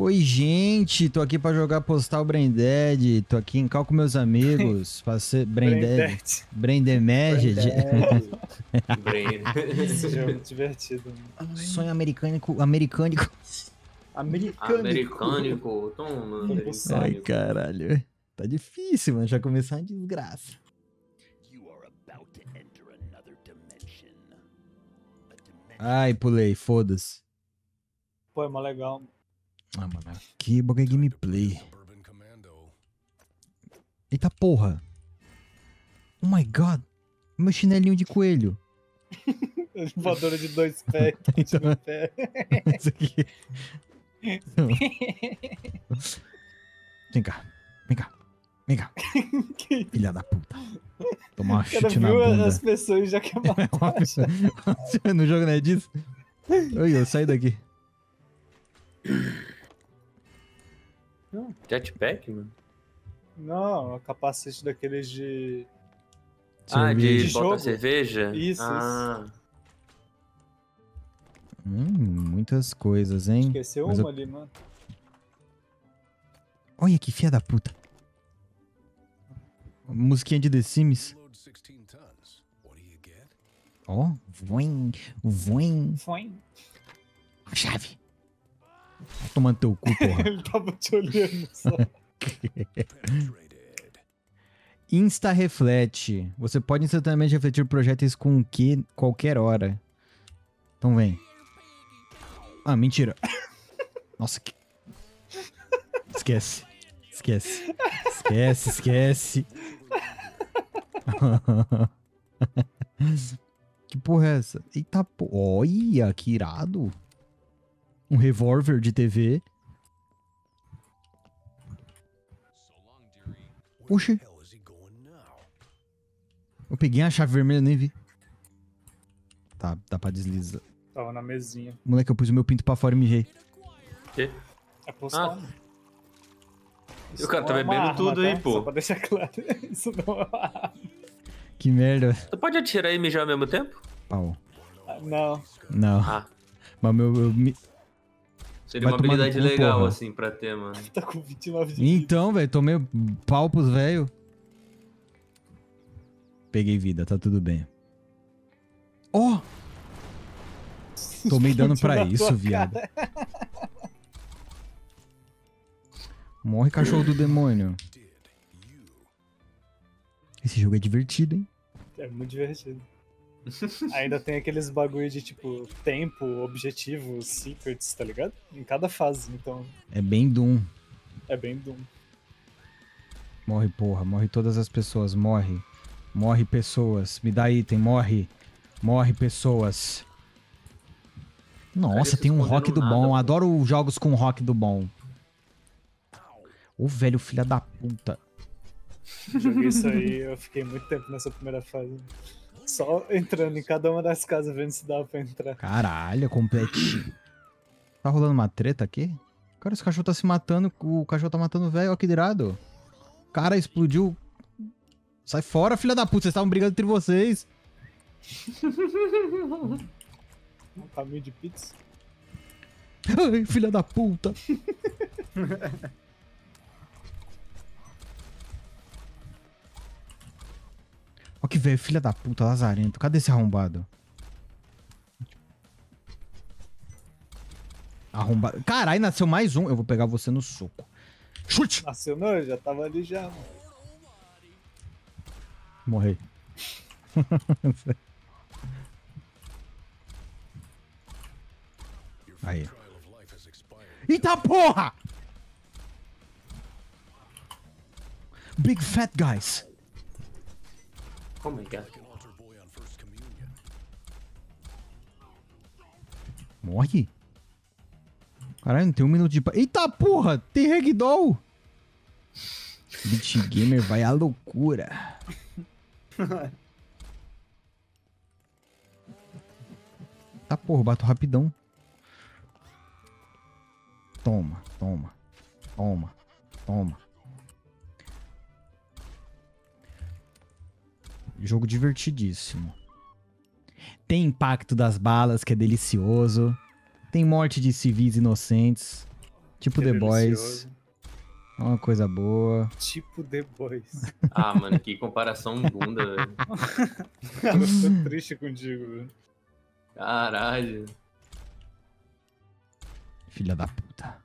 Oi, gente, tô aqui pra jogar Postal Brain Dead, tô aqui em cal com meus amigos, Brain Damaged. Brain. Esse jogo é divertido. Mano. Sonho americânico, americânico. Americano. Americânico. Toma, Ai, Ai, americânico. caralho. Tá difícil, mano, já começar uma desgraça. You are about to enter another dimension. A dimension Ai, pulei, foda-se. Pô, é mó legal. Ah, mano, que bagulho é gameplay. Eita porra. Oh my god. Meu chinelinho de coelho. Voadora de dois pés, quente no pé. Isso aqui. Vem cá. Vem cá. Vem cá. Que- Filha da puta. Tomar uma O cara chute na viu bunda. as pessoas já quer matar. no jogo não é disso? Oi, eu saí daqui. Jetpack, mano? Não, a capacete daqueles de. Ah, de. De botar cerveja? Isso, ah, Hum, muitas coisas, hein? Esqueceu Mas uma eu- ali, mano. Olha que filha da puta. Musiquinha de The Sims. load 16 tons. What do you get? Ó, voem, voem. Foi. A chave. Vai tomando teu cu, porra. Ele tava te olhando só. Insta reflete. Você pode instantaneamente refletir projéteis com que qualquer hora. Então vem. Ah, mentira. Nossa, que. Esquece. Esquece. Esquece, esquece. que porra é essa? Eita porra. Olha, que irado. Um revólver de TV. Oxi. Eu peguei a chave vermelha nem vi. Tá, dá pra deslizar. Tava na mesinha. Moleque, eu pus o meu pinto pra fora e mijei. que? É postal. Ah. né? E o cara tá é bebendo arma, tudo aí, tá? pô. Só pra deixar claro. Isso não é uma arma. Que merda. Você pode atirar e mijar ao mesmo tempo? Pau. Ah, Não. Não. Ah, Mas meu. eu me- seria Vai uma habilidade cu, legal, porra. assim, pra ter, mano. Tá com 29 de vida. Então, velho, tomei pau pros velho. Peguei vida, tá tudo bem. Ó! Tomei dano pra isso, viado. Morre, cachorro do demônio. Esse jogo é divertido, hein? É muito divertido. Ainda tem aqueles bagulho de tipo tempo, objetivos, secrets, tá ligado? Em cada fase, então É bem Doom. é bem Doom. Morre, porra. Morre todas as pessoas. Morre. Morre pessoas. Me dá item. Morre. Morre pessoas. Nossa, tem um rock do nada, bom. pô. Adoro jogos com rock do bom. Ô, velho filha da puta. Joguei isso aí, eu fiquei muito tempo nessa primeira fase. Só entrando em cada uma das casas vendo se dava pra entrar. Caralho, é completinho. Tá rolando uma treta aqui? Cara, esse cachorro tá se matando. O cachorro tá matando o velho. Ó que irado. Cara, explodiu. Sai fora, filha da puta. Vocês estavam brigando entre vocês. Um caminho de pizza. Ai, filha da puta. Ó que velho, filha da puta, lazarento. Cadê esse arrombado? Arrombado. Caralho, nasceu mais um. Eu vou pegar você no soco. Chute! Nasceu não, eu já tava ali já, mano. Morri. Aí. Eita porra! Big fat guys. Oh my god. Morre. Caralho, não tem um minuto de... Eita porra! Tem ragdoll! Beat Gamer vai à loucura. Tá porra, bato rapidão. Toma, toma, toma, toma. Jogo divertidíssimo. Tem impacto das balas, que é delicioso. Tem morte de civis inocentes. Tipo Que The Boys. delicioso. Uma coisa boa. Tipo The Boys. Ah, mano, que comparação bunda, velho. Cara, eu tô triste contigo, velho. Caralho. Filha da puta.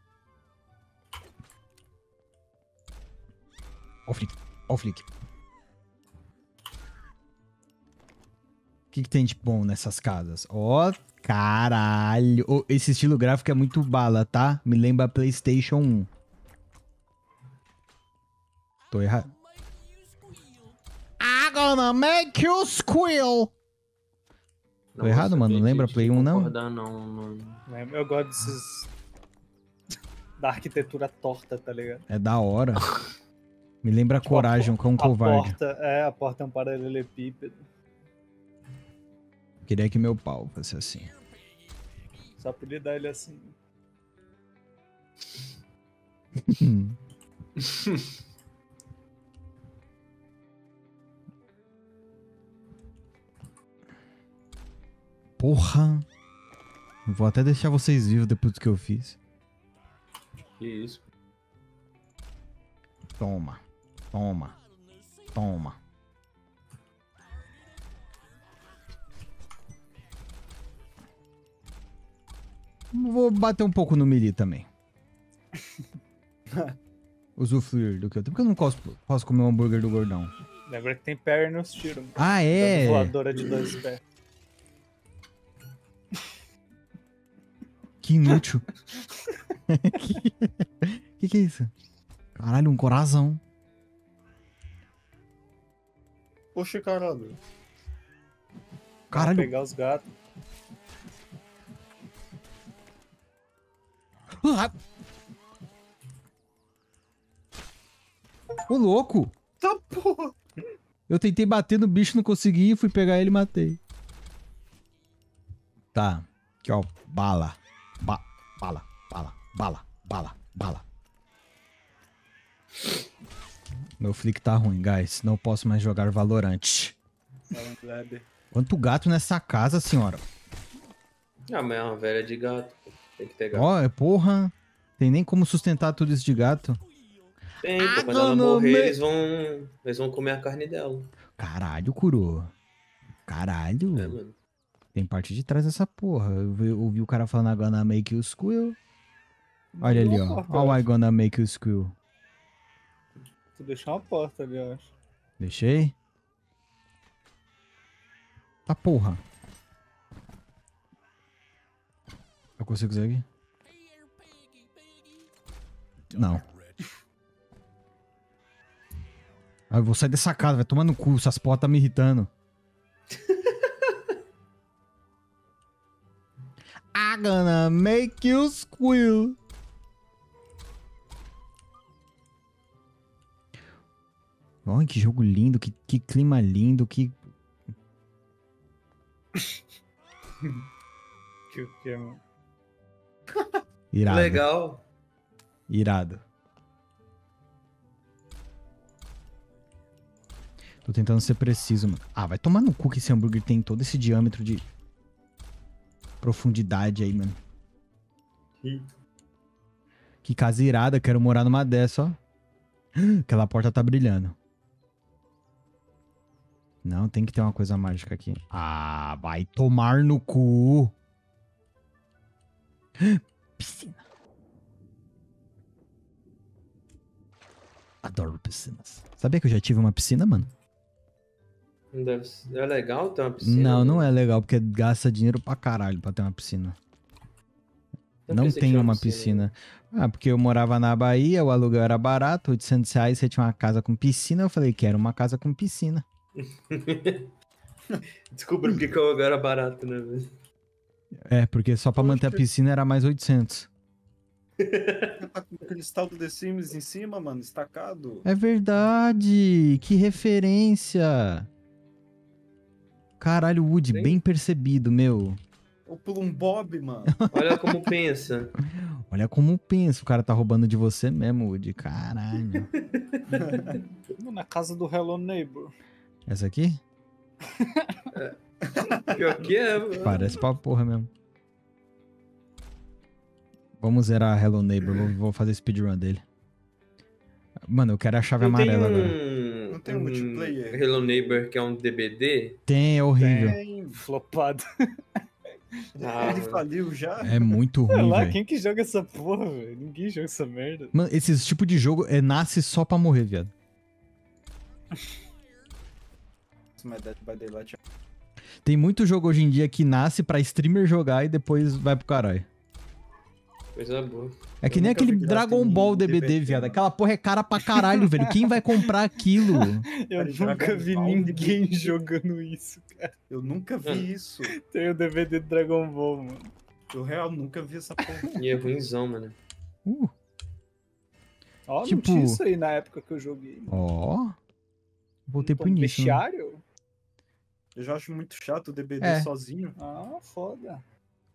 Ó o flick. Ó o flick. Que, que tem de bom nessas casas? Ó, caralho. Ô, esse estilo gráfico é muito bala, tá? Me lembra PlayStation 1. Tô errado. I'm gonna make you squeal. Tô errado, mano? saber Lembra Play de 1, não? não, mano. Eu gosto desses. da arquitetura torta, tá ligado? É da hora. Me lembra Tipo, coragem, com um A covarde. porta, é, a porta é um paralelepípedo. Queria que meu pau fosse assim. Só podia dar ele assim. Porra! Vou até deixar vocês vivos depois do que eu fiz. Que isso. Toma. Toma. Toma. Vou bater um pouco no melee também. Usufruir do que eu tenho. Porque eu não posso, posso comer um hambúrguer do gordão. Lembra que tem parry nos tiros. Ah, é? Voadora de dois pés. Que inútil. que que é isso? Caralho, um coração. Oxe, caralho. Caralho, Pegar os gatos. Ô, louco! Tá porra. Eu tentei bater no bicho, não consegui, fui pegar ele e matei. Tá. Aqui, ó. Bala. Ba bala. Bala. Bala. Bala. Bala. Meu flick tá ruim, guys. Não posso mais jogar Valorant. Alan Kleber. Quanto gato nessa casa, senhora? Ah, mas é uma velha de gato. Tem que ter gato. Ó, é porra. Tem nem como sustentar tudo isso de gato. Tem, Ah, pô, quando ela não, morrer, me- eles vão. Eles vão comer a carne dela. Caralho, Kuro. Caralho. É, mano. Tem parte de trás dessa porra. Eu vi- ouvi o cara falando, I'm gonna make you squeal. Olha ali, ó. Porta, Ó, I gonna make you squeal. Tu deixou uma porta ali, eu acho. Deixei? Tá porra. Eu consigo? Não. Ah, eu vou sair dessa casa, vai tomar no cu, essas portas tá me irritando. I'm gonna make you squeal. Olha que jogo lindo, que, que clima lindo, que. Que o que, mano? Irado. Legal. Irado. Tô tentando ser preciso, mano. Ah, vai tomar no cu que esse hambúrguer tem todo esse diâmetro de profundidade aí, mano. Que casa irada, quero morar numa dessa, ó. Aquela porta tá brilhando. Não, tem que ter uma coisa mágica aqui. Ah, vai tomar no cu. Piscina. Adoro piscinas. Sabia que eu já tive uma piscina, mano? Não deve ser- É legal ter uma piscina? não, não né? é legal, porque gasta dinheiro pra caralho pra ter uma piscina. Eu não tem uma piscina. Ah, porque eu morava na Bahia, o aluguel era barato, 800 reais, você tinha uma casa com piscina. Eu falei, quero uma casa com piscina. Descobri porque que o aluguel era barato, né? É, porque só pra manter a piscina era mais 800. Tá com aquele tal do The Sims em cima, mano, estacado. É verdade! Que referência! Caralho, Woody, Sim. bem percebido, meu. Ou por um Bob, mano. Olha como pensa. Olha como pensa, o cara tá roubando de você mesmo, Woody. Caralho. Na casa do Hello Neighbor. Essa aqui? Pior que é. mano. Parece pra porra mesmo. Vamos zerar Hello Neighbor. Vou, vou fazer speedrun dele. Mano, eu quero a chave Não tem amarela agora. um, Não tem um multiplayer? Hello Neighbor que é um DBD? Tem, é horrível. Tem. Flopado. Ah, Ele faliu já. É muito Sei ruim, lá, velho. quem que joga essa porra, velho? Ninguém joga essa merda. Mano, esse tipo de jogo é, nasce só pra morrer, viado. Mas Dead by Daylight Tem muito jogo hoje em dia que nasce pra streamer jogar e depois vai pro caralho. Coisa boa. É que Eu nem aquele Dragon Ball DBD, DBD, viado. Aquela porra é cara pra caralho, velho. Quem vai comprar aquilo? Eu Cara, nunca vi Ball ninguém DBD. jogando isso. Eu nunca vi Ah. isso. Tem o DVD do Dragon Ball, mano. Eu real nunca vi essa porra. E é ruimzão, mano. Uh, Ó, Tipo- não tinha isso aí na época que eu joguei. mano. ó. Voltei Pô, pro início. né? Eu já acho muito chato o DBD É. sozinho. Ah, foda.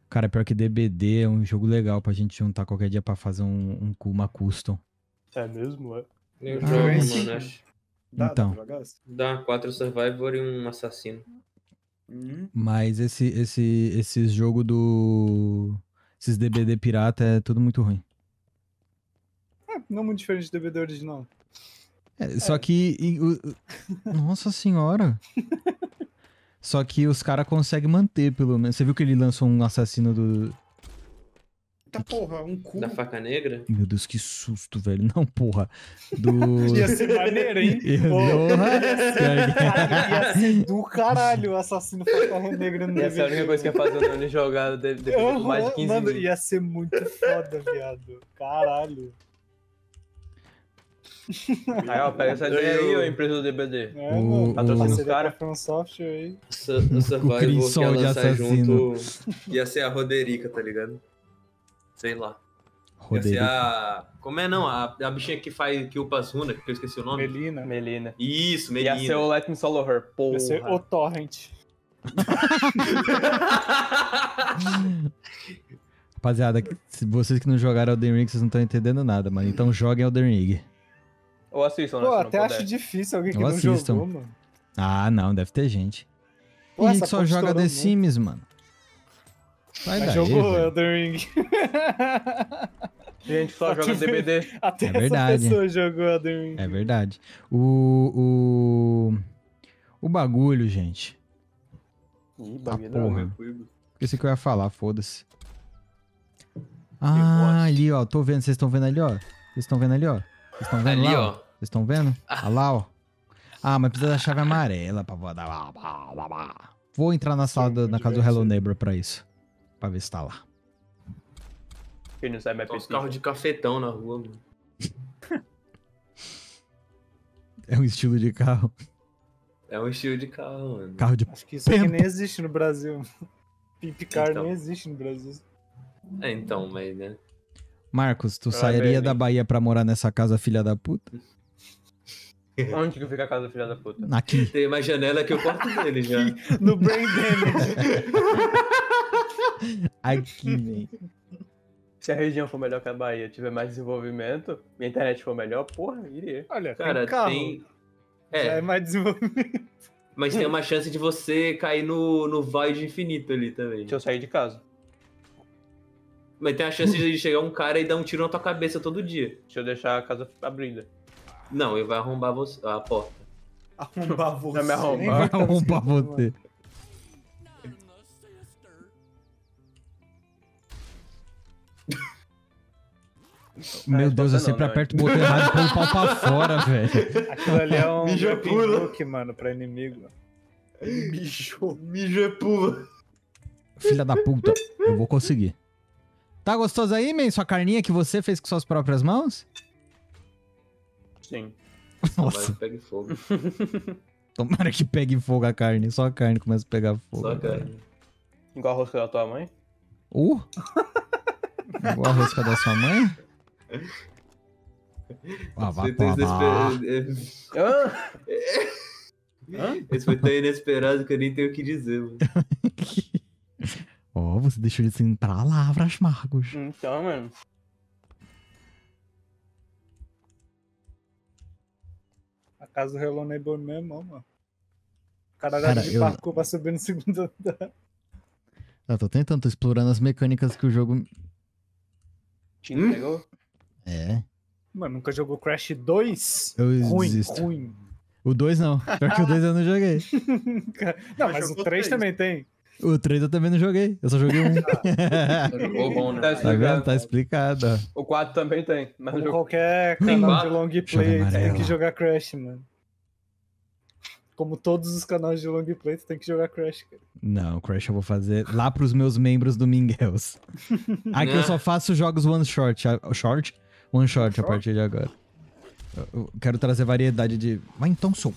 Cara, pior que DBD é um jogo legal pra gente juntar qualquer dia pra fazer um, um, uma custom. É mesmo, é? Eu Ah, jogo, sim. mano. Acho. Dá, Então. dá? Dá quatro Survivor e um assassino. Hum, Mas esse, esse, esses jogos do. Esses DBD pirata é tudo muito ruim. É, não muito diferente do DVD original. É, só que. e o- o- nossa senhora! Só que os caras conseguem manter, pelo menos. Você viu que ele lançou um assassino do. Eita porra, um cu. Da faca negra? Meu Deus, que susto, velho. Não, porra. Do. Ia ser maneiro, hein? Porra. Ia ser do caralho o assassino faca negra no Essa é a única coisa que ia fazer o Nani jogar de- depois de mais de 15 Mano, ia ser muito foda, viado. Caralho. Aí, ó, pega essa ideia aí, ó, empresa do DBD. É, O- mano. Patrocina os Parceria cara. com a From Software aí. Su- O Survivor que ia lançar junto ia ser a Roderica, tá ligado? Sei lá. Ia ser Roderico. a. Como é não? A, a bichinha que faz que upa as runas, que eu esqueci o nome. Melina. Melina. Isso, Ia Melina. ser o Let Me Solo Her. Porra. Ia ser o Torrent. Rapaziada, vocês que não jogaram Elden Ring, vocês não estão entendendo nada, mano. Então joguem Elden Ring. Ou assistam, né? Pô, até acho difícil alguém que Ou não assistam. jogou, mano. Ah, não, deve ter gente. Pô, Tem gente que só porra joga The muito. Sims, mano. Sai Mas daí, jogou velho. Elden Ring. Gente que só joga. DBD. Até É essa verdade. pessoa jogou Elden Ring. É verdade. O. O. O bagulho, gente. Ih, Ah, bagulho porra. não. Esqueci que eu ia falar, foda-se. Ah, ali, ó. Tô vendo. Vocês estão vendo ali, ó? Vocês estão vendo ali, ó? Vocês estão vendo Ali, lá, ó. Vocês estão vendo? Ah lá, ó. Ah, mas precisa da chave amarela pra voar. Vou entrar na sala, do- na casa do Hello Neighbor pra isso. Pra ver se tá lá. Quem não sabe é Tá os carros de cafetão na rua, mano. É um estilo de carro. É um estilo de carro, mano. Carro de. Acho que isso aqui nem existe no Brasil. Pimp Car Então. nem existe no Brasil. É, então, mas, né? Marcos, tu Ah, sairia bem, da. Bahia pra morar nessa casa, filha da puta? Onde que fica a casa filha da puta? Aqui. Tem uma janela que eu quarto dele já. No Brain Damage. Aqui, man. Se a região for melhor que a Bahia, tiver mais desenvolvimento, e a internet for melhor, porra, iria. Olha, Cara, tem carro. tem. Já é É, mais desenvolvimento. mas tem uma chance de você cair no, no void infinito ali também. Se eu sair de casa. Mas tem a chance de chegar um cara e dar um tiro na tua cabeça todo dia. Se eu deixar a casa abrida. Não, ele vai arrombar você, a porta. Arrombar você. Vai me arrombar. Vai arrombar você. Meu Deus, eu sempre não, aperto o botão errado e põe o pau pra fora, velho. Aquilo ali é um Mijo é pula. mano, pra inimigo. Ele mijou. Mijo é pula. Filha da puta. Eu vou conseguir. Tá gostoso aí, man? Sua carninha que você fez com suas próprias mãos? Sim. Nossa, Vai, pega fogo. tomara que pegue fogo a carne. Só a carne começa a pegar fogo. Só carne. Igual a rosca da tua mãe? Uh! Igual a rosca da sua mãe? Ah, vá, vá, vá. Esse foi tão inesperado que eu nem tenho o que dizer, mano. Ó, você deixou de sem palavras, Marcos. Então, mano. A casa do Hello Neighbor mesmo, ó, mano. O cara Cara, de eu- parkour pra subir no segundo andar. Eu tô tentando, tô explorando as mecânicas que o jogo. Te Hum? entregou? É. Mano, nunca jogou Crash 2? Eu ruim, desisto. ruim. O 2 não. Pior que o 2 eu não joguei. Não, Mas mas o jogou 3 três. também tem. O 3 eu também não joguei. Eu só joguei um. Jogou bom, né? Tá Tá vendo? Tá explicado. O 4 também tem. Mas Como qualquer canal de long play, tu tem que jogar Crash, mano. Como todos os canais de long play, tu tem que jogar Crash, cara. Não, Crash eu vou fazer lá pros meus membros do Minguels. Aqui eu só faço jogos one shot. a- Short? One shot a partir de agora. Eu- quero trazer variedade de. Vai então, seu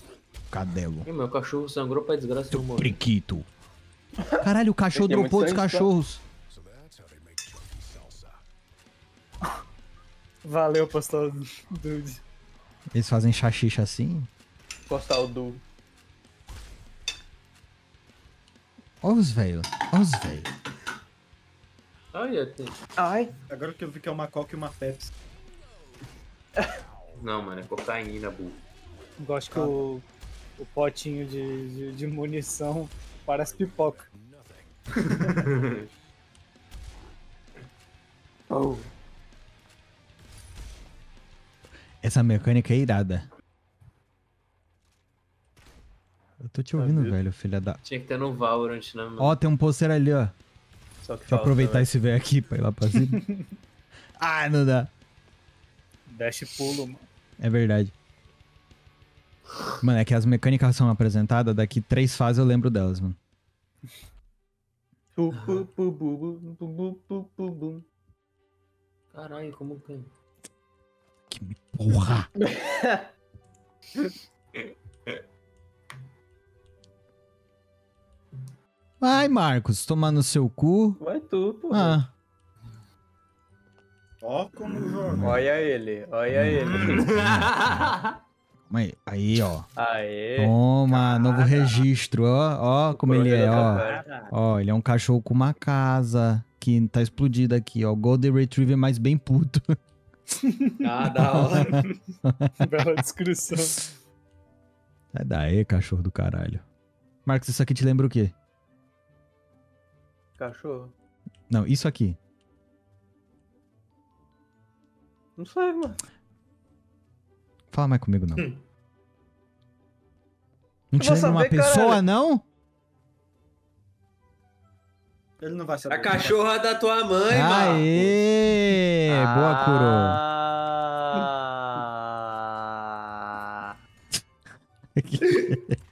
cadelo. Ih, meu cachorro sangrou pra desgraça Seu priquito. Caralho, o cachorro é dropou dos tá? cachorros. Valeu, pastor Dude. Eles fazem chachicha assim. Postar o do. Ó os velhos. Ó os velhos. Olha. Ai. Agora que eu vi que é uma Coca e uma Pepsi. Não, mano, é cocaína, burro. Gosto que o, o potinho de, de, de munição parece pipoca. Oh. Essa mecânica é irada. Eu tô te ouvindo, viu? velho, filha da. Tinha que ter no Valorant, né, mano? Ó, tem um pôster ali, ó. Só que Deixa eu aproveitar esse velho aqui pra ir lá pra cima. ah, não dá. Dash e pulo, mano. É verdade. Mano, é que as mecânicas são apresentadas, daqui três fases eu lembro delas, mano. Pu, pu, pu, bu, bu, bu, bu, bu, bu, bu. Caralho, como que... Que me porra! Vai, Marcos, tomar no seu cu. Vai tu, pô. Ah, Ó como joga. Olha ele, olha ele. mas aí, ó. Aê. Toma, novo registro, ó. Ó como ele é, ó. Cara, Ó, ele é um cachorro com uma casa que tá explodida aqui, ó. Golden Retriever mais bem puto. ah, da hora. Bela descrição. Sai daí, cachorro do caralho. Marcos, isso aqui te lembra o quê? Cachorro. Não, isso aqui. Não sei, mano. Fala mais comigo, não. Hum. Não te lembra uma pessoa, caralho. não? Ele não vai saber. A cachorra da tua mãe, mano. Aê! Boa, Kuro. Ah.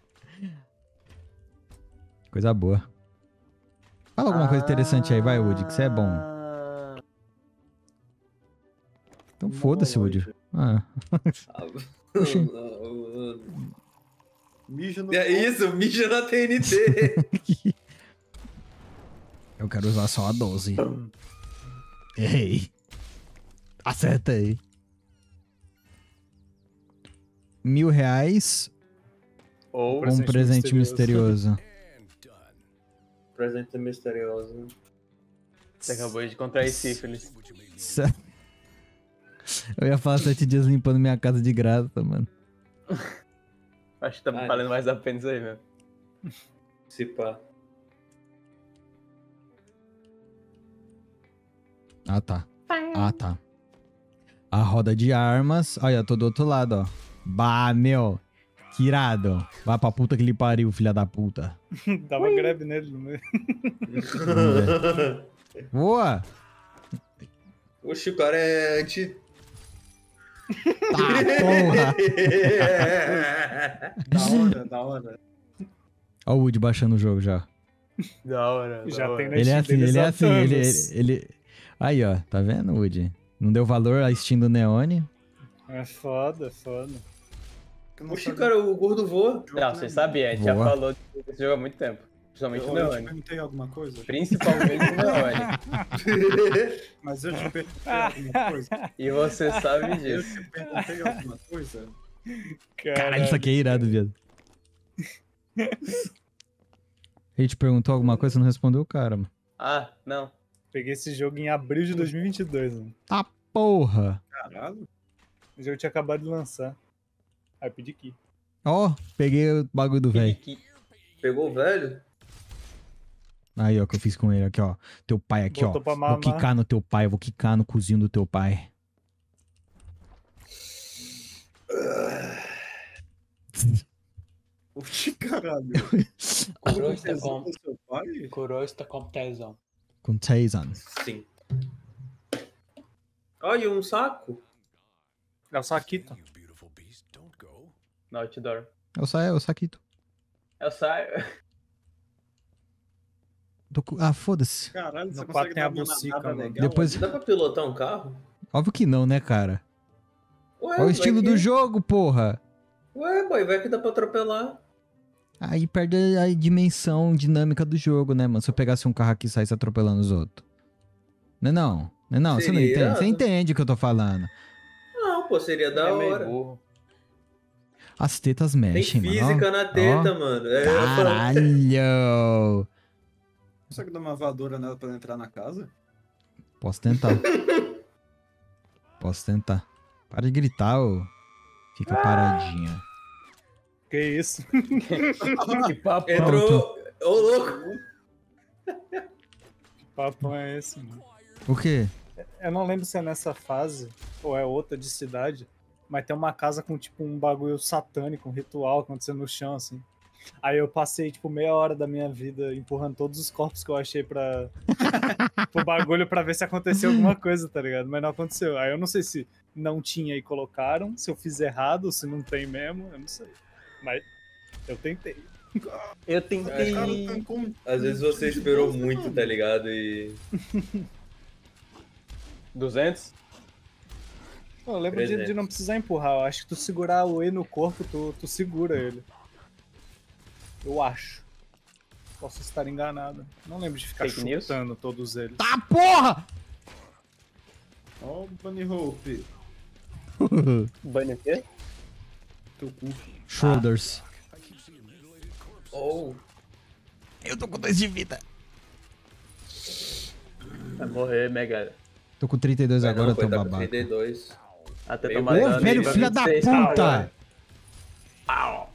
Coisa boa. Fala alguma coisa interessante aí, vai, Woody, que você é bom. Ah. Então foda-se, Woody. Ah. Mijo no. É isso, mija na TNT. eu quero usar só a 12. Errei. Acertei. Mil reais Ou um Presente presente misterioso. misterioso. Presente misterioso. você acabou de contrair sífilis. Se- Eu ia falar sete dias limpando minha casa de graça, mano. Acho que tá Ai. valendo mais a pena isso aí, mesmo. Se pá. Ah, tá. Ah, tá. A roda de armas. Olha, tô do outro lado, ó. Bah, meu. Que irado. Vai pra puta que lhe pariu, filha da puta. Dava grab nele no meio. Vamos ver. Boa! Oxi, o cara é anti. Tá, porra! Da hora, da hora. Ó o Woody baixando o jogo já. Da hora. Já da tem hora. na Ele é assim, ele é assim, ele, ele, ele- Aí, ó, tá vendo, Woody? Não deu valor à Steam do Neone. É foda, é foda. Oxi, cara, o gordo voa. Não, você sabia, a gente já Boa. falou desse jogo há muito tempo. Principalmente Eu, o eu te perguntei alguma coisa? Principalmente o Neone. Mas eu te perguntei alguma coisa? E você sabe Eu disso. te perguntei alguma coisa? Caralho, isso aqui é irado, viado. Ele te perguntou alguma coisa, você não respondeu o cara, mano. Ah, não. Peguei esse jogo em abril de 2022, mano. Tá porra! Caralho. O jogo tinha acabado de lançar. Aí eu pedi aqui. Ó, peguei o bagulho do velho. Pegou o velho? Aí, ó, o que eu fiz com ele aqui, ó. Teu pai aqui, Botou pra ó. mamar. Vou quicar no teu pai, vou quicar no cozinho do teu pai. Oxi, caralho. Coroa está tesão com, coroa está com tesão. Com Tazan. Sim. Olha, um saco. É o Saquito. You beautiful beast, don't go. No outdoor. Eu saio, eu saquito. Eu saio. Tô Ah, foda-se. Caralho, você No consegue tem a bucica, mano. legal Depois-? Dá pra pilotar um carro? Óbvio que não, né, cara? Ué, Olha o vai estilo que- do jogo, porra. Ué, boy, vai que dá pra atropelar. Aí perde a dimensão dinâmica do jogo, né, mano? Se eu pegasse um carro aqui e saísse atropelando os outros. Não é não? Não é não? Você não Seria entende? Você entende o que eu tô falando. Não, pô, seria da é hora. burro. As tetas Tem mexem, mano. física ó. na teta, Ó. mano. É, Caralho! Consegue dar uma voadora nela pra ela entrar na casa? Posso tentar. Posso tentar. Para de gritar, ô. Fica paradinha. Que isso? Que papo. Entrou. Ô, louco. Que papo é esse, mano? O quê? Eu não lembro se é nessa fase ou é outra de cidade, mas tem uma casa com tipo um bagulho satânico, um ritual acontecendo no chão, assim. Aí eu passei, tipo, meia hora da minha vida empurrando todos os corpos que eu achei pra. pro bagulho pra ver se aconteceu alguma coisa, tá ligado? Mas não aconteceu. Aí eu não sei se não tinha e colocaram, se eu fiz errado, ou se não tem mesmo, eu não sei. Mas eu tentei. Eu tentei. com- Às vezes você esperou muito, tá ligado? E. 200? Pô, eu lembro de, de não precisar empurrar. Eu acho que tu segurar o E no corpo, tu, tu segura ele. Eu acho. Posso estar enganado. Não lembro de ficar Fake news? chutando todos eles. Tá porra! Ó, o Bunny Hope. Banho o quê? Teu cu. Shoulders. Oh, Eu tô com dois de vida. Vai morrer, mega. Tô com 32 vai agora, foi, tá com babaca. 32. Até tomar. Ô, velho, filha da 26, puta! Pau.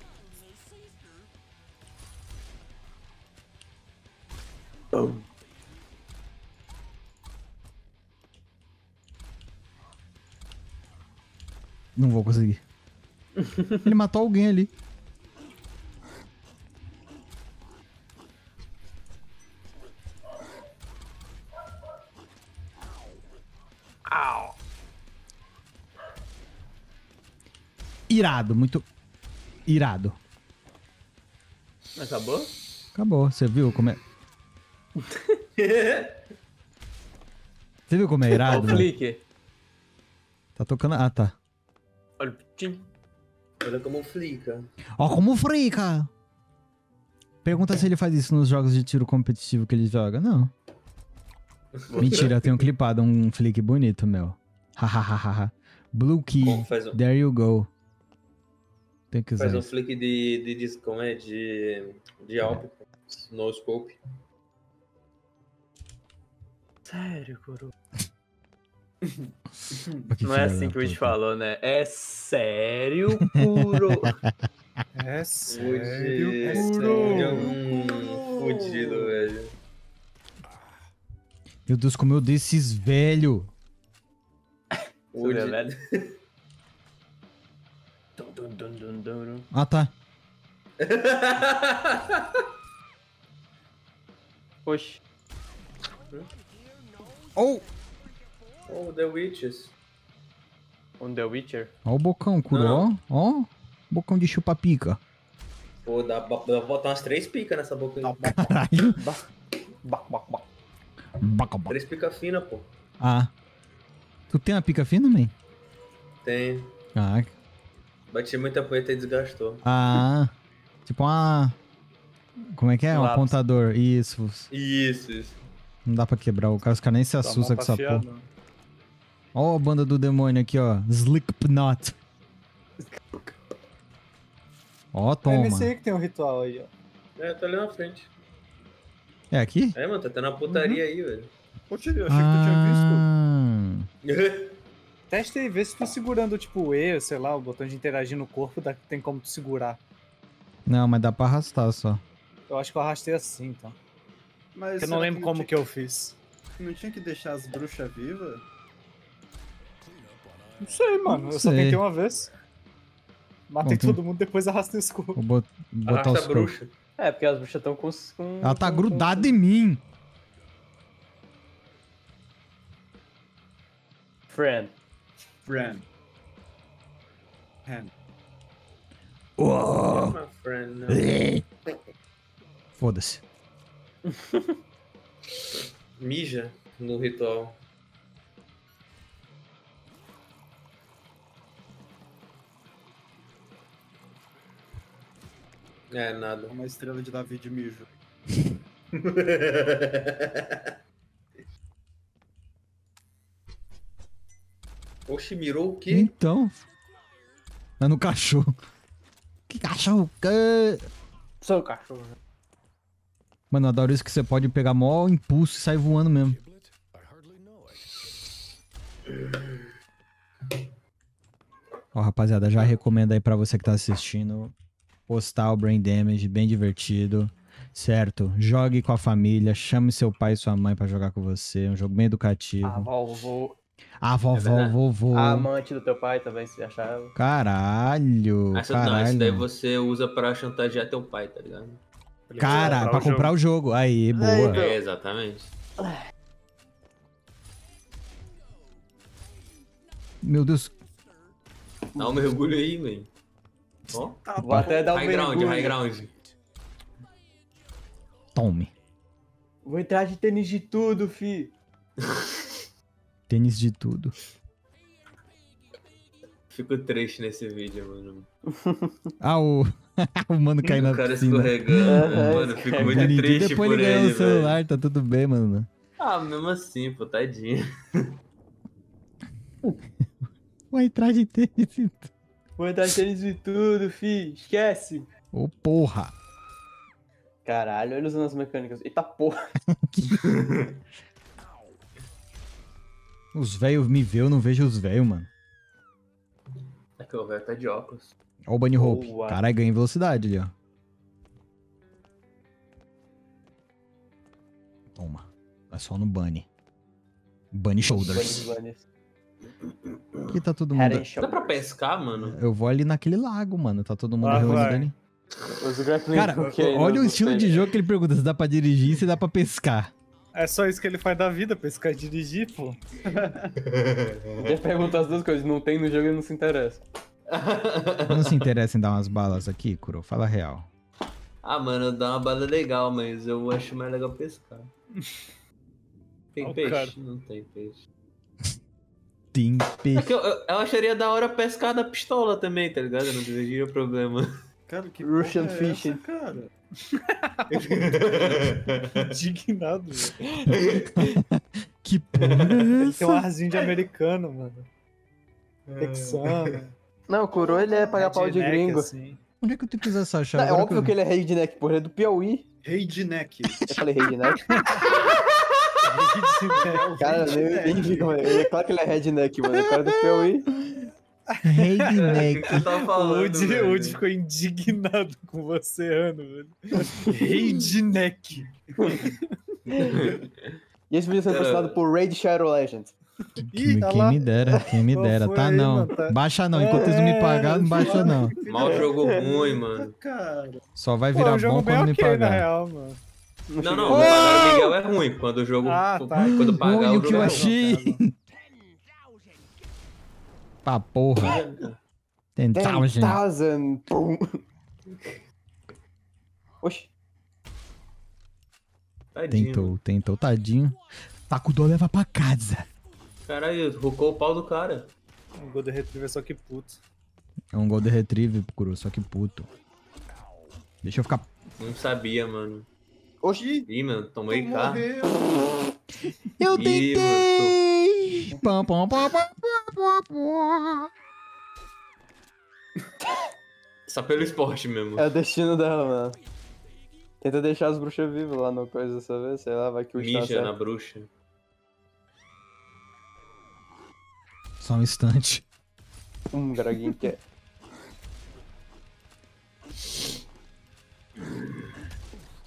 Pum. Não vou conseguir. Ele matou alguém ali. Au. Irado, muito. Irado. Acabou? Acabou, você viu como é. Você viu como é Olha irado? o velho? flick. Tá tocando. Ah, tá. Olha o. Olha como flica. Ó, como frica! Pergunta se ele faz isso nos jogos de tiro competitivo que ele joga. Não. Mentira, eu tenho clipado um flick bonito, meu. Hahaha. Blue key. Um, There you go. Tem que usar faz um flick de, de, como é? De, de álbum. No scope. Sério, coro. Não é assim que o Witch falou, né? É sério, curo. É Fudido. sério, Fudido é puro. um fudido, velho. Meu Deus, como eu odeio esses velho. Velho? Ah, tá. Oxi. Oh! oh, The Witches. Um The Witcher. Ó o bocão, curo, ó. Ó. Bocão de chupa-pica. Pô, dá, pra botar umas três picas nessa boca aí. Caralho. Bac, bac, bac. Baca, baca. Três pica fina, pô. Ah. Tu tem uma pica fina, man? Tem. Ah. Bati muita poeta e desgastou. Ah. tipo uma. Como é que é? Um Lápis. apontador. Isso. Isso, isso. Não dá pra quebrar. O cara, os caras nem se Tua assustam com tá essa porra. Ó a banda do demônio aqui, ó. Slipknot. Ó, É toma. nesse aí que tem um ritual aí, ó. É, tá ali na frente. É aqui? É, mano, tá tendo uma putaria aí, velho. Ô, tio, eu achei que tu tinha visto. Ah, Testa aí, vê se tu segurando, tipo, o E, sei lá, o botão de interagir no corpo, dá- tem como tu segurar. Não, mas dá pra arrastar só. Eu acho que eu arrastei assim, então. Mas Eu não lembro que como tinha- que eu fiz. Não tinha que deixar as bruxas vivas? Não sei, mano. Eu só Sei. tentei uma vez. Matei Bom, todo mundo, depois arrastei os corpos. Vou botar os a bruxa. É, porque as bruxas estão com, os- com. Ela tá com- grudada em mim. com- Friend. Friend. Friend, não. Foda-se. Mija no ritual. É, nada. Uma estrela de Davi de mijo. Oxi, mirou o quê? Então. Mas no cachorro. Que cachorro? Que- Sou o cachorro. Mano, eu adoro isso que você pode pegar mó impulso e sair voando mesmo. Ó, rapaziada, já recomendo aí pra você que tá assistindo. Postar o Brain Damage, bem divertido. Certo? Jogue com a família, chame seu pai e sua mãe pra jogar com você. É um jogo bem educativo. A vovô. A vovó, verdade. vovô. A amante do teu pai também, se achava. Caralho. Essa, não, esse caralho. daí você usa pra chantagear teu pai, tá ligado? Cara, pra comprar o jogo. Aí, boa. Aí, É, exatamente. Meu Deus. Dá um mergulho aí, man. Ó, Vou até dar um high ground, mergulho. high ground. Tome. Vou entrar de tênis de tudo, fi. Tênis de tudo. Fico triste nesse vídeo, mano. Ah, o. o mano caindo na o cara piscina. escorregando. Mano, fico muito Bonitinho. triste Depois por ele ganhou ele, o velho. celular, tá tudo bem, mano. Ah, mesmo assim, pô, tadinho. Vai entrar de tênis e tudo. Vou entrar de tênis de tudo, fi. Esquece. Ô, porra. Caralho, olha usando as mecânicas. Eita porra. Os velhos me vê, eu não vejo os velhos, mano. É que o velho tá de óculos. Ó o Bunny Hope. Boa. Caralho, ganhei velocidade ali, ó. Toma. É só no Bunny. Bunny Shoulders. Aqui tá todo mundo. Dá pra pescar, mano? Eu vou ali naquele lago, mano. Tá todo mundo Ah, reunido vai. ali. Cara, olha o estilo de jogo que ele pergunta: se dá pra dirigir e se dá pra pescar. É só isso que ele faz da vida, pescar e dirigir, pô. Ele pergunta as duas coisas. Não tem no jogo e não se interessa. Não se interessa em dar umas balas aqui, Kuro? Fala a real. ah, mano, dá uma bala legal, mas eu acho mais legal pescar. Tem Ó o peixe? cara. Não tem peixe. Tem É peixe. que eu, eu, eu acharia da hora pescar da pistola também, tá ligado? Eu não veria problema. Cara, que Russian porra é essa, fishing. cara? Indignado, velho. Que porra é Ele tem um essa? arzinho de americano, mano. Texano. Não, o Kuro ele é pagar pau de gringo. assim. Onde é que eu tenho que usar essa Não, chave? é Agora óbvio que ele é redneck, porra. Ele é do Piauí. Redneck. Eu falei redneck. Redneck. Cara, nem, nem vi como é. É Claro que ele é redneck, mano. O cara é do Piauí. Redneck. Eu tava O falando. Woody, o velho. Woody ficou indignado com você, Ano, velho. Redneck. E esse vídeo sendo Cara- patrocinado por Raid Shadow Legends. Ih, Quem, tá quem lá. me dera, quem me dera. Tá aí, não. mano? Tá- Baixa não. Enquanto eles não me pagar, não baixa não. Mal jogo ruim, mano. Cara, Só vai Pô, virar jogo bom quando me ok, na pagar. real, mano. Não, não, pagar o Miguel é ruim. Quando o jogo. Ah, tá. Quando pagar Olha o o que eu é achei. Pá, porra. ruim. Tentar, gente. 10,000. Pum. Oxi. Tadinho. Tentou, tentou, tadinho. Takudô leva pra casa. Caralho, rucou o pau do cara. Um Golden Retriever só que puto. É um Golden Retriever, Kuro, só que puto. Deixa eu ficar. Não sabia, mano. Oxi. Ih, mano, tomei tu cá. morreu. Eu Ih, tentei! Pam, pam, pam, pam, pam, pam. Só pelo esporte mesmo. É o destino dela, mano. Tenta deixar as bruxas vivas lá no coisa dessa vez, sei lá, vai que o Mija na bruxa. Só um instante. Hum, Graguinho quer.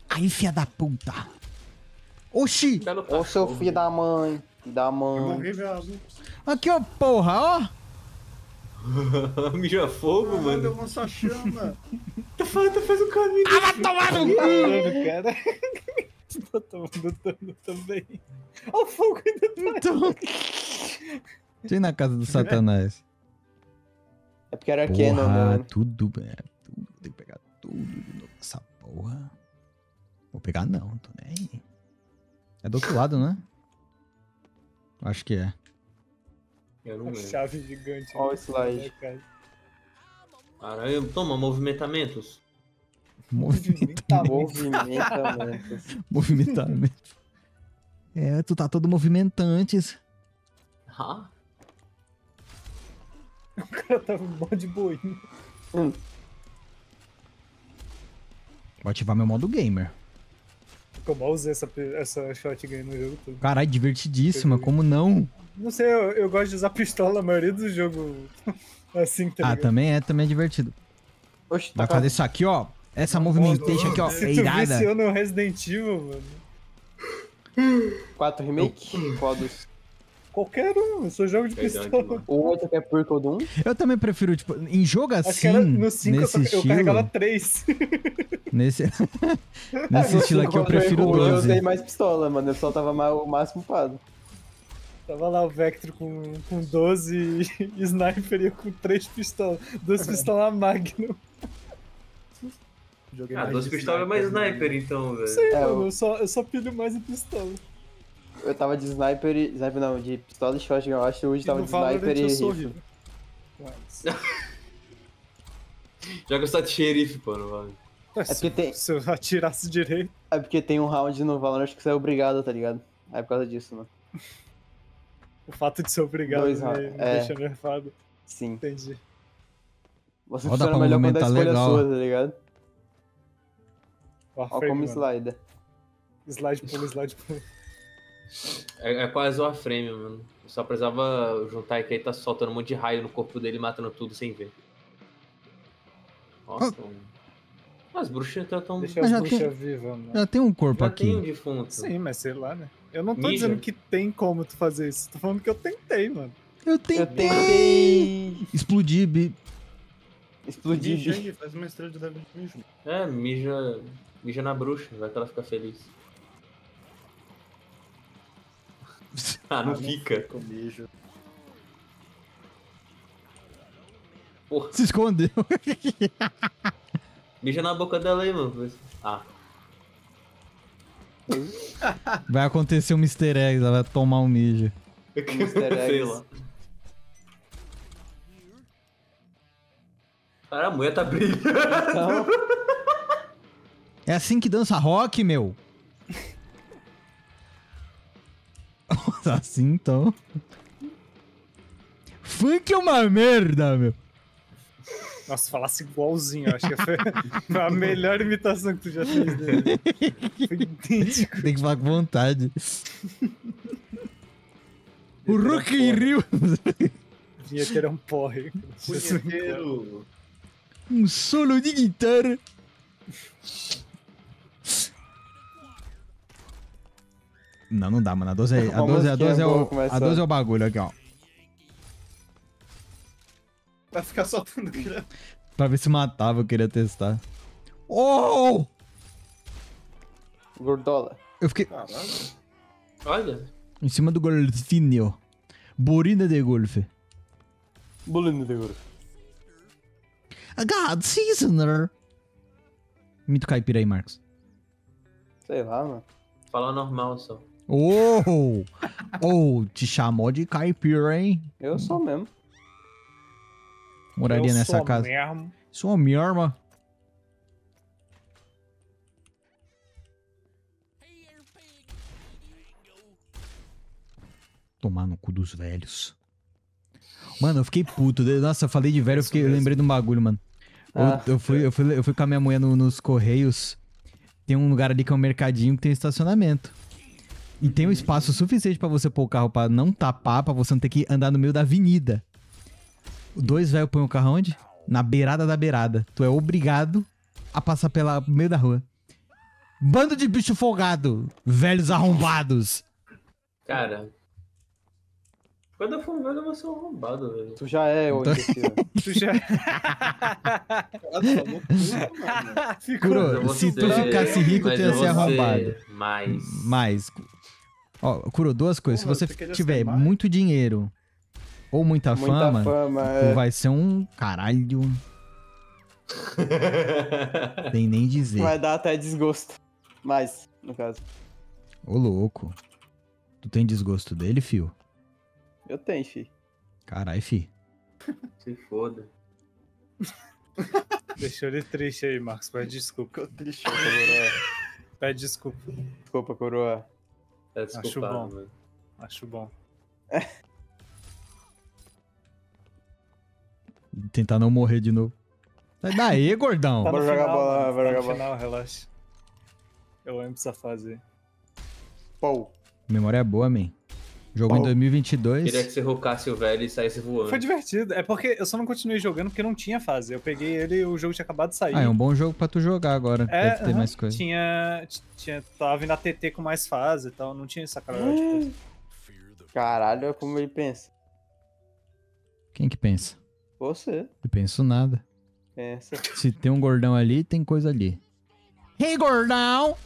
Aí, filha da puta. Oxi! Ô, seu filho da mãe. Da Eu mãe. morri. Aqui, ó, porra, ó! Mija fogo, Mano, mano. eu vou só chama. Tá fazendo, faz o caminho. Ah, vai tomar no cu! Cara. Tô tomando dano também. Ó, o fogo ainda tá. Ir na casa do satanás. É porque era Canon, Porra, mano. tudo, é, tudo, tem que pegar tudo de novo, essa porra. Vou pegar não, tô nem aí. É do outro lado, né? Acho que é. Eu não lembro. chave gigante. Ó o né, slide. cara? Caralho, toma, movimentamentos. Movimenta, Movimentamentos. movimentamento. É, tu tá todo movimentantes. Ah, O cara tava um monte de boinha. Vou ativar meu modo gamer. Como eu usei essa, essa shotgun no jogo todo. Caralho, divertidíssima, como não? Não sei, eu, eu gosto de usar pistola na maioria do jogo assim, tá Ah, ligado? também é, também é divertido. Oxe, Vai tá fazer isso aqui, ó. Essa movimentation aqui, ó, Se é tu irada. viciou no Resident Evil, mano. 4 remake? Qual dos? Qualquer um, eu só jogo de pistola. O 8 que é prequel do 1? Eu também prefiro, tipo, em jogo Acho assim, que era no 5 eu, eu carregava 3. nesse, nesse estilo aqui eu prefiro Eu 12. usei mais pistola, mano. Eu só tava mais, o máximo upado. Tava lá o Vector com, com 12 sniper e eu com 3 pistolas. Duas pistolas Magnum. Joguei ah mais duas de pistolas é mais sniper, então, velho. Sei, É, mano, eu- eu só, eu só pilho mais em pistola. Eu tava de sniper e. Sniper não, de pistola e shotgun. Eu acho que o Woody E tava de sniper e eu sou rifle. Joga só de xerife, pô, não vale. É porque tem, se eu atirasse direito, é porque tem um round no Valorant que você é obrigado, tá ligado? É por causa disso, mano. o fato de ser obrigado Dois me, me é. deixa nerfado. Sim. Entendi. Você dá funciona melhor quando a movimentar escolha é legal. sua, tá ligado? Ó como mano. slida. Slide pulo, slide pulo. É, é quase Warframe, mano. Eu só precisava juntar aqui e tá soltando um monte de raio no corpo dele, matando tudo sem ver. Nossa, Ah. mano. As bruxas estão tão... Deixa Mas as já bruxas tem- vivas, mano. Já tem um corpo Já tem um aqui. defunto. Sim, mas sei lá, né? Eu não tô Mija. dizendo que tem como tu fazer isso. Tô falando que eu tentei, mano. Eu tentei Eu tentei explodir. bi- explodir. Aí, faz uma estrela de Davi de mijo. É, mija, mija na bruxa, vai que ela fica feliz. Ah, não fica. Com mijo. Porra, Se escondeu. mija na boca dela aí, mano. Ah, Vai acontecer um easter egg, ela vai tomar um mijo. Sei eggs. lá. Cara, a mulher tá brilhando. Então, É assim que dança rock, meu. assim então. Funk é uma merda, meu. Nossa, falasse igualzinho. eu Acho que foi a melhor imitação que tu já fez dele. Foi idêntico. Tem que falar com vontade. O Rock in Rio. Vinheteiro é um porre. Um solo de guitarra. Não, não dá, mano. A 12 é, a Uma 12, a 12 é, o, a começando. 12 é o bagulho aqui, ó. Vai ficar soltando grana. Pra ver se matava, eu queria testar. Oh! gordola. Eu fiquei Caralho. Olha, em cima do golfinho. Burina de golfe. Bolinho de. A God Seasoner. Mito caipira aí, Marcos. Sei lá, mano. fala normal só. Oh! Oh, te chamou de caipira, hein? Eu sou mesmo. Moraria Eu nessa sou casa. Mesmo. Minha arma. Tomar no cu dos velhos. Mano, eu fiquei puto. Nossa, eu falei de velho, eu, fiquei, eu lembrei de um bagulho, mano. Eu, Ah, eu fui, eu, fui, eu fui com a minha mulher no- nos Correios. Tem um lugar ali que é um mercadinho que tem estacionamento. E tem um espaço suficiente pra você pôr o carro pra não tapar, pra você não ter que andar no meio da avenida. Dois velhos põem o carro onde? Na beirada da beirada. Tu é obrigado a passar pela meio da rua. Bando de bicho folgado. Velhos arrombados. Cara. Quando eu for velho, eu vou ser um arrombado, velho. Tu já é, ô Então-. Tu já vou se tu ficasse rico, tu ia ser arrombado. Mais. Mas. Ó, Kuro, duas coisas. Porra, se você tiver muito dinheiro ou muita, Muita fama, fama, tu é. vai ser um caralho. Tem nem dizer. Vai dar até desgosto. Mais, no caso. Ô, louco. Tu tem desgosto dele, fio? Eu tenho, fi. Caralho, fi. Se foda. Deixou ele triste aí, Marcos. Pede desculpa. Ficou triste. Coroa. Pede desculpa. Desculpa, coroa. Tá Acho bom. mano. Acho bom. Tentar não morrer de novo. Sai daí, gordão. Tá Bora jogar final, bola, mano. bora Tá jogar final, relaxa. Eu lembro dessa fase aí. Pou. Memória é boa, man. Jogo em Bom. 2022. Queria que você rocasse o velho e saísse voando. Foi divertido. É porque eu só não continuei jogando porque não tinha fase. Eu peguei ele e o jogo tinha acabado de sair. Ah, é um bom jogo pra tu jogar agora. É, Deve ter aham. mais coisa. Tinha, tinha. Tava vindo a TT com mais fase e tal. Não tinha essa cara de coisa. Caralho, é como ele pensa. Quem que pensa? Você Eu penso nada. pensa. Se tem um gordão ali, tem coisa ali. Hey, gordão!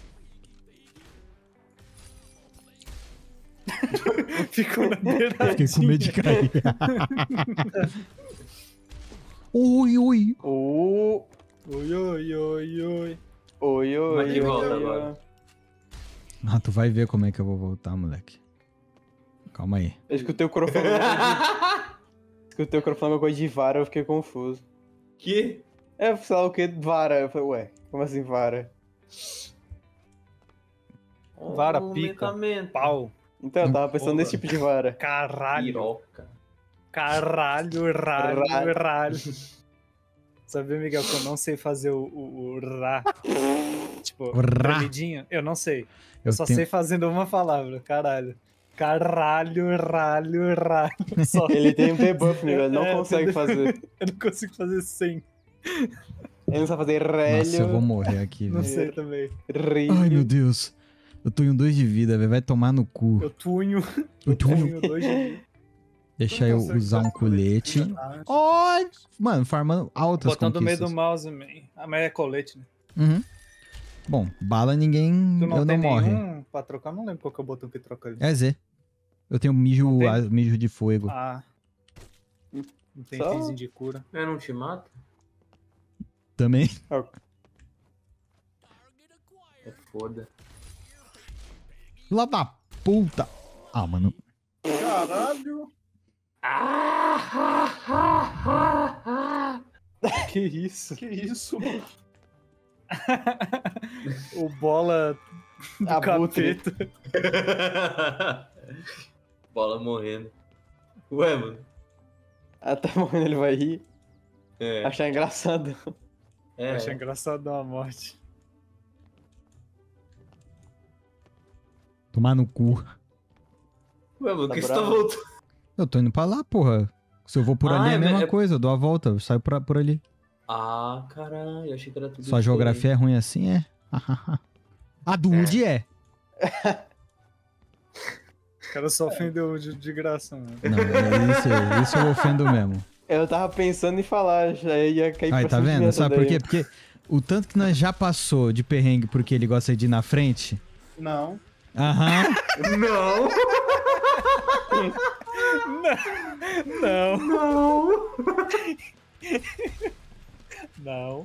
Ficou na beira. Fiquei com medo de cair. ui, ui. O... Oi, oi, oi, oi. Oi, oi, Mas oi, volta oi, agora? Ah, tu vai ver como é que eu vou voltar, moleque. Calma aí. Eu escutei o de... Escutei o falando uma coisa de vara, eu fiquei confuso. que? É, sei lá o que, vara. Eu falei, ué, como assim vara? Vara, Um pica. Pau. Então, eu tava pensando Porra. nesse tipo de vara. Caralho. Piroca. Caralho, ralho, Ralho. ralho. Sabia, Miguel, que eu não sei fazer o, o, o ra. Tipo, O rá. tremidinho? Eu não sei. Eu Só tenho- sei fazendo uma palavra, caralho. Caralho, ralho, ralho. Só. Ele tem um debuff, Miguel, ele não É, consegue fazer. Eu não consigo fazer sem. Ele não sabe fazer relho, Nossa, eu vou morrer aqui, Não velho. sei também. rilho. Ai, meu Deus. Eu um dois de vida, velho. Vai tomar no cu. Eu tunho. Eu tunho dois de... Deixa eu usar um colete. Ó, mano, farmando altas Botando no meio do conquistas. mouse, man. Ah, mas é colete, né? Uhum. Bom, bala ninguém... Tu não eu tem não morre. nenhum pra trocar? Não lembro qual que é o botão que troca ali. É Z. Eu tenho mijo, a- mijo de fogo. Ah. Não tem Só- de cura. Eu não te mato? Também. É foda. Lá da puta. Ah, mano. Caralho. Que isso? Que isso, mano? o bola do capeta. Bola morrendo. Ué, mano. Até morrendo ele vai rir. É. Achar engraçado. é. Acho engraçado dar uma morte. Tomar no cu. Ué, mano, Tá por que você tá voltando? Eu tô indo pra lá, porra. Se eu vou por Ah, ali é a é- mesma é- coisa. Eu dou a volta. Eu saio pra, por ali. Ah, caralho, eu achei que era tudo Sua geografia é ruim assim, é? a do Woody é. O cara só ofendeu de, de graça, mano. Não, é isso, isso eu ofendo mesmo. Eu tava pensando em falar, já ia cair Aí, tá vendo? Sabe por daí. quê? Porque o tanto que nós já passou de perrengue porque ele gosta de ir na frente. Não. Aham. Não! Não, Não! não.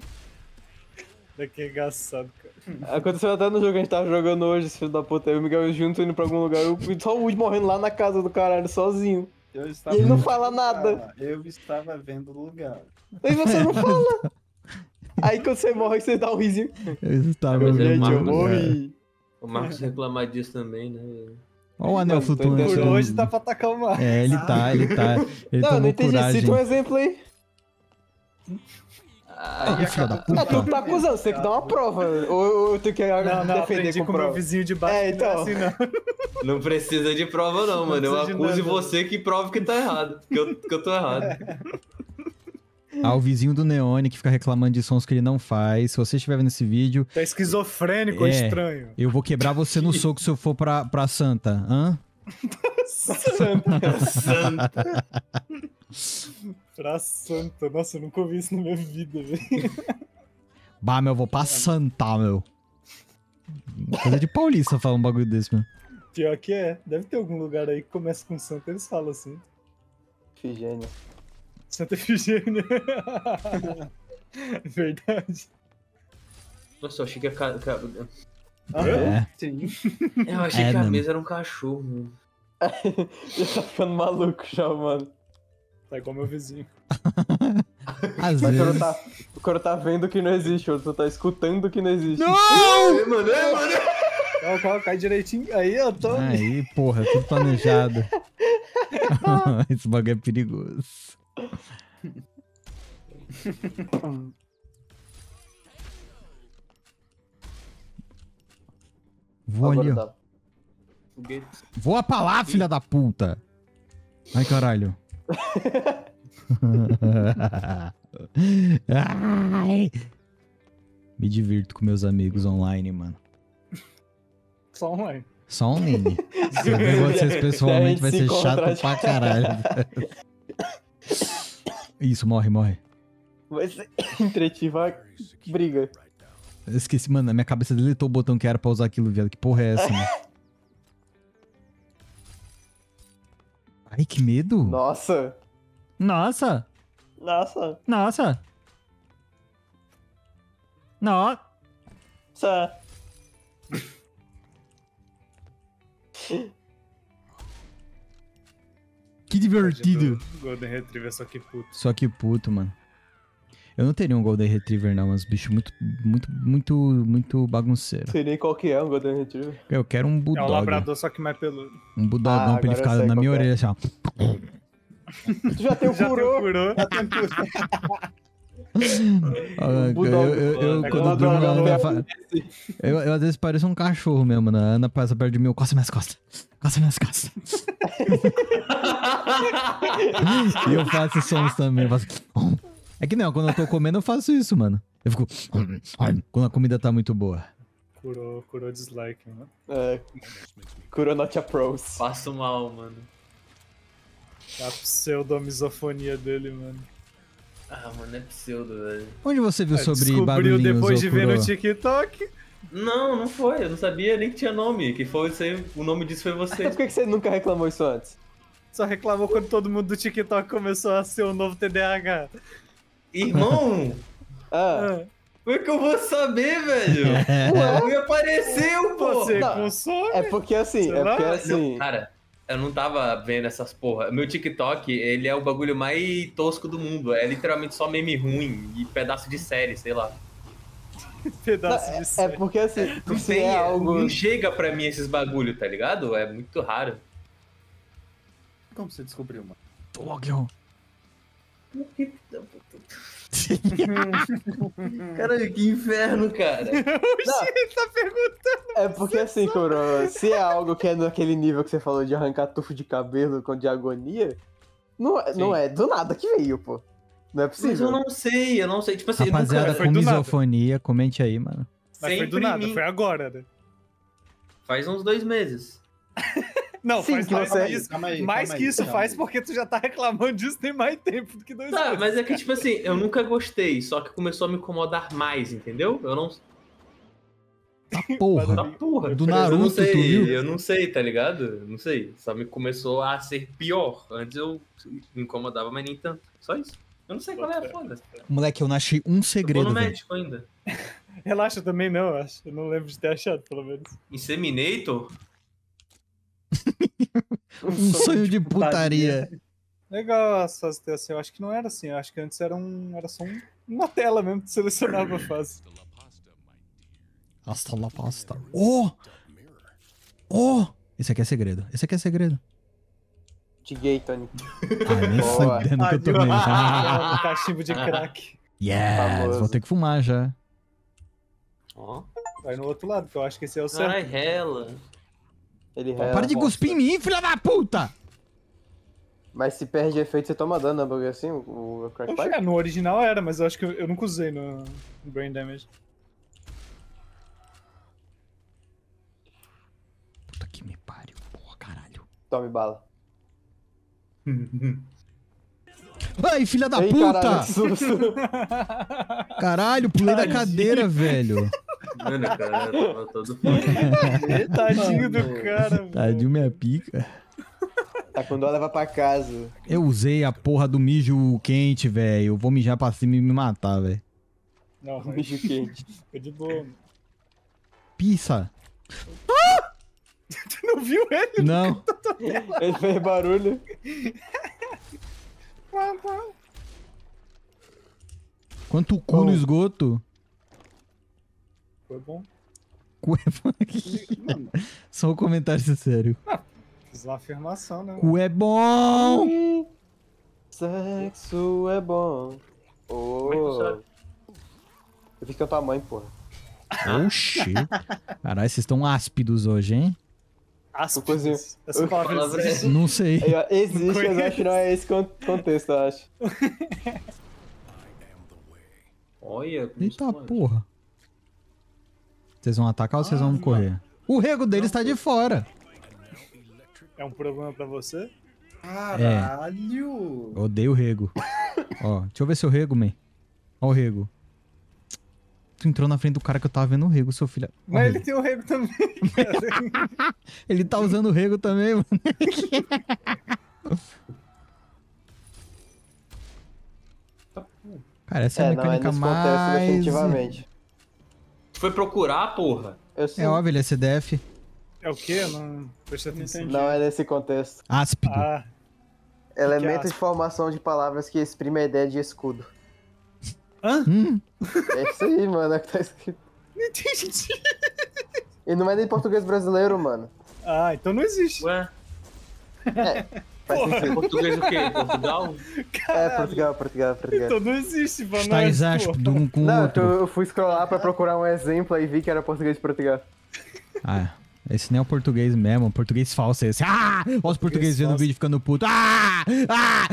Daqui é engraçado, cara. Aconteceu até no jogo que a gente tava jogando hoje, esse filho da puta. Eu e o Miguel junto indo pra algum lugar. Eu, só o Woody morrendo lá na casa do caralho, sozinho. Eu estava E ele não fala o nada. lugar. Eu estava vendo o lugar. Aí você não fala. Aí quando você morre, você dá um risinho. Eu estava é vendo. Marcos, morri. O Marcos reclamar disso também, né? Olha o anel flutuante. Por hoje dá pra atacar o mar. É, ele tá, ele tá. Ele não, não entendi. coragem. Cita um exemplo aí. Ah, filha da Ah, tu puta. tá acusando, você tem que dar uma prova. Ou ou eu tenho que Não, não, defender com com o meu prova. vizinho de baixo. É, não então. assim, não. Não precisa de prova, não, mano. Eu acuso nada. você que prove que tá errado. Que eu, que eu tô errado. ao vizinho do Neone que fica reclamando de sons que ele não faz. Se você estiver vendo esse vídeo, Tá esquizofrênico, É. estranho. eu vou quebrar você no soco se eu for pra, pra Santa. Hã? Pra santa. Nossa, eu nunca ouvi isso na minha vida, velho. Bah, meu, eu vou pra Santa, meu. Coisa de paulista falar um bagulho desse, meu. Pior que é. Deve ter algum lugar aí que começa com santa, eles falam assim. Figênia. Santa Efigênia. Verdade. Nossa, eu achei que a, ca... ca- É. Sim. Eu achei É, que a não. mesa era um cachorro. mano. Já tá ficando maluco já, mano. Tá igual meu vizinho. Às O cara, vezes. tá, o cara tá vendo que não existe, o outro tá escutando que não existe. Não! Ei, mano, ei, mano. Calma, calma, cai direitinho. Aí, ó, tô. Aí, porra, tudo planejado. Esse bagulho é perigoso. Vou ali, Agora ó. dá. Foguete. Voa pra lá, filha da puta! Ai, caralho. Ai. Me divirto com meus amigos online, mano. Só online. Só online. Se eu ver vocês pessoalmente vai Se ser chato pra caralho. Isso, morre, morre. Vai ser entretiva briga. Eu esqueci, mano, na minha cabeça deletou o botão que era pra usar aquilo, viado. Que porra é essa, mano? Ai, que medo! Nossa. Nossa! Nossa. Nossa! Nossa! Nossa. Que divertido! Golden Retriever, só que puto. Só que puto, mano. Eu não teria um Golden Retriever, não, mas bicho muito, muito, muito, muito bagunceiro. Sei nem qual que é um Golden Retriever. Eu quero um É um bulldog. labrador, só que mais peludo. um bulldogão Ah, pra ele ficar na minha é. orelha assim, ó. Tu já tem o Já tem o furor. curou. Eu, às vezes pareço um cachorro mesmo, né? A Ana passa perto de mim, eu coça minhas costas. Coça minhas costas. e eu faço sons também. Eu faço... É que não, quando eu tô comendo, eu faço isso, mano. Eu fico. Quando a comida tá muito boa. Curou, curou dislike, mano. É. Kuro not a pros. Passo mal, mano. A pseudomisofonia dele, mano. Ah, mano, é pseudo, velho. Onde você viu Ah, sobre Descobriu barulhinhos, depois de ver no? TikTok. Não, não foi. Eu não sabia nem que tinha nome. Que foi isso aí, o nome disso foi você. Por que você nunca reclamou isso antes? Só reclamou quando todo mundo do TikTok começou a ser o novo TDAH. Irmão, Ah, Ah, como é que eu vou saber, velho? Me apareceu, pô! Você não. consome? é porque assim, Sei é porque assim. Não, cara, eu não tava vendo essas porra. Meu TikTok, ele é o bagulho mais tosco do mundo. É literalmente só meme ruim e pedaço de série, sei lá. Pedaço de É série. porque assim, Não tem, é algo. não chega pra mim esses bagulho, tá ligado? É muito raro. Como você descobriu, mano? Tokyo. Caralho, que inferno, cara. Não, Ele tá perguntando. é porque assim, Kuro, se é algo que é naquele nível que você falou de arrancar tufo de cabelo com de agonia, não, é- não é do nada que veio, pô. Não é Mas possível. eu não sei, eu não sei. Tipo assim, Rapaziada, nunca... com do nada. misofonia, comente aí, mano. Mas foi do Sempre nada, mim. foi agora, né? Faz uns dois meses. Não, Sim, faz que mais você- isso. Calma aí, Mais calma que aí, isso faz aí. porque tu já tá reclamando disso tem mais tempo do que dois Tá, anos. mas é que, tipo assim, eu nunca gostei, só que começou a me incomodar mais, entendeu? Eu não. Porra. Tá porra. Do eu não Naruto, sei, tu viu? Eu não sei, tá ligado? Eu Não sei. Só me começou a ser pior. Antes eu me incomodava, mas nem tanto. Só isso. Eu não sei qual é a foda. Moleque, eu não achei um Eu vou segredo, no médico ainda. Relaxa também não, eu acho. Eu não lembro de ter achado, pelo menos. Inseminator? Um sonho de putaria. Legal as fases ter assim. Eu acho que não era assim. Eu acho que antes era, um, era só um- uma tela mesmo que selecionava a fase. Hasta la pasta. Oh! Oh! Esse aqui é segredo. Esse aqui é segredo. De gay, Tony. Ah, nem fudendo que eu tomei. Ah, no cachimbo de crack. yes! Famoso. Vou ter que fumar já. Ó. Vai no outro lado, que eu acho que esse é o certo. Carai, rela. Ele Para rela, de bosta. cuspir em mim, filha da puta! Mas se perde efeito, você toma dano, né? Bagulho assim, o, o Crack Pipe? é, no original era, mas eu acho que eu, eu nunca usei no, no Brain Damage. Puta que me pariu, porra, caralho. Tome bala. Ai, filha da Ei, puta! caralho. Caralho, pulei da cadeira, velho. Mano, cara, eu tava todo. Tadinho do Mano. cara, velho. Tadinho minha pica. Tá com dó, leva pra casa. Eu usei a porra do mijo quente, velho. Eu vou mijar pra cima e me matar, velho. Não, mas Bicho quente. foi de boa. mano. Pissa. Tu não viu ele? Não. Ele fez barulho. Quanto cu no Oh. esgoto. Foi bom. É... Mano, Só um comentário sério. Fiz uma afirmação, né? Cu é bom! Sexo é bom. Oh. Eu fiz a tua mãe, porra. Oxi. Caralho, vocês estão áspidos hoje, hein? Áspidos. Essa palavra existe. Não sei. Existe, mas acho que não é esse con- contexto, eu acho. Olha, como Eita porra. Vocês vão atacar ou vocês vão correr? O rego deles tá de fora. É um problema pra você? caralho! Eu Odeio o rego. Ó, deixa eu ver seu rego, man. Ó o rego. Tu entrou na frente do cara que eu tava vendo o rego, seu filho. Ó Mas ele rego. tem o rego também. cara. Ele tá usando o rego também, mano. Cara, essa é, É, a não, é mecânica contexto, mais. definitivamente. Tu foi procurar, porra? Eu sei. É óbvio, ele é CDF. É o quê? Eu não prestei atenção. Não é nesse contexto. Áspido. Ah, Elemento aspa? de formação de palavras que exprime a ideia de escudo. Hum, É isso aí, mano, é o que tá escrito. não entendi. E não é nem português brasileiro, mano. Ah, então não existe. Ué, Faz Porra. português o quê? Portugal? É, Portugal, Portugal, Portugal. Então não existe pra está nós, áspido pô. um com o Não, outro. eu fui scrollar pra procurar um exemplo aí vi que era português de Portugal. Ah, esse nem é o português mesmo, o português falso é esse. Ah! Olha os portugueses vendo o vídeo ficando puto. Ah! Ah!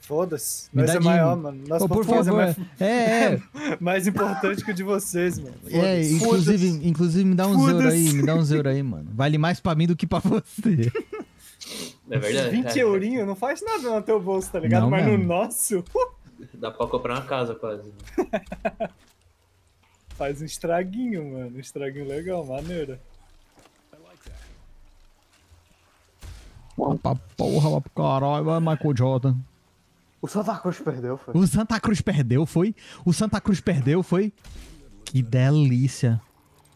Foda-se. Nós dá é de- maior, mano. Nosso Ô, por português favor. é mais, É, é. mais importante que o de vocês, mano. É, inclusive, inclusive me dá uns Foda-se. euro aí, me dá uns euro aí, mano. Vale mais pra mim do que pra você. É verdade. 20 eurinho não faz nada no teu bolso, tá ligado? Não Mas mesmo. no nosso, Dá pra comprar uma casa quase. faz um estraguinho, mano. Um estraguinho legal, maneiro. Ó pra porra, pro caralho, vai Michael Jordan. O Santa Cruz perdeu, foi. O Santa Cruz perdeu, foi? O Santa Cruz perdeu, foi? Que delícia.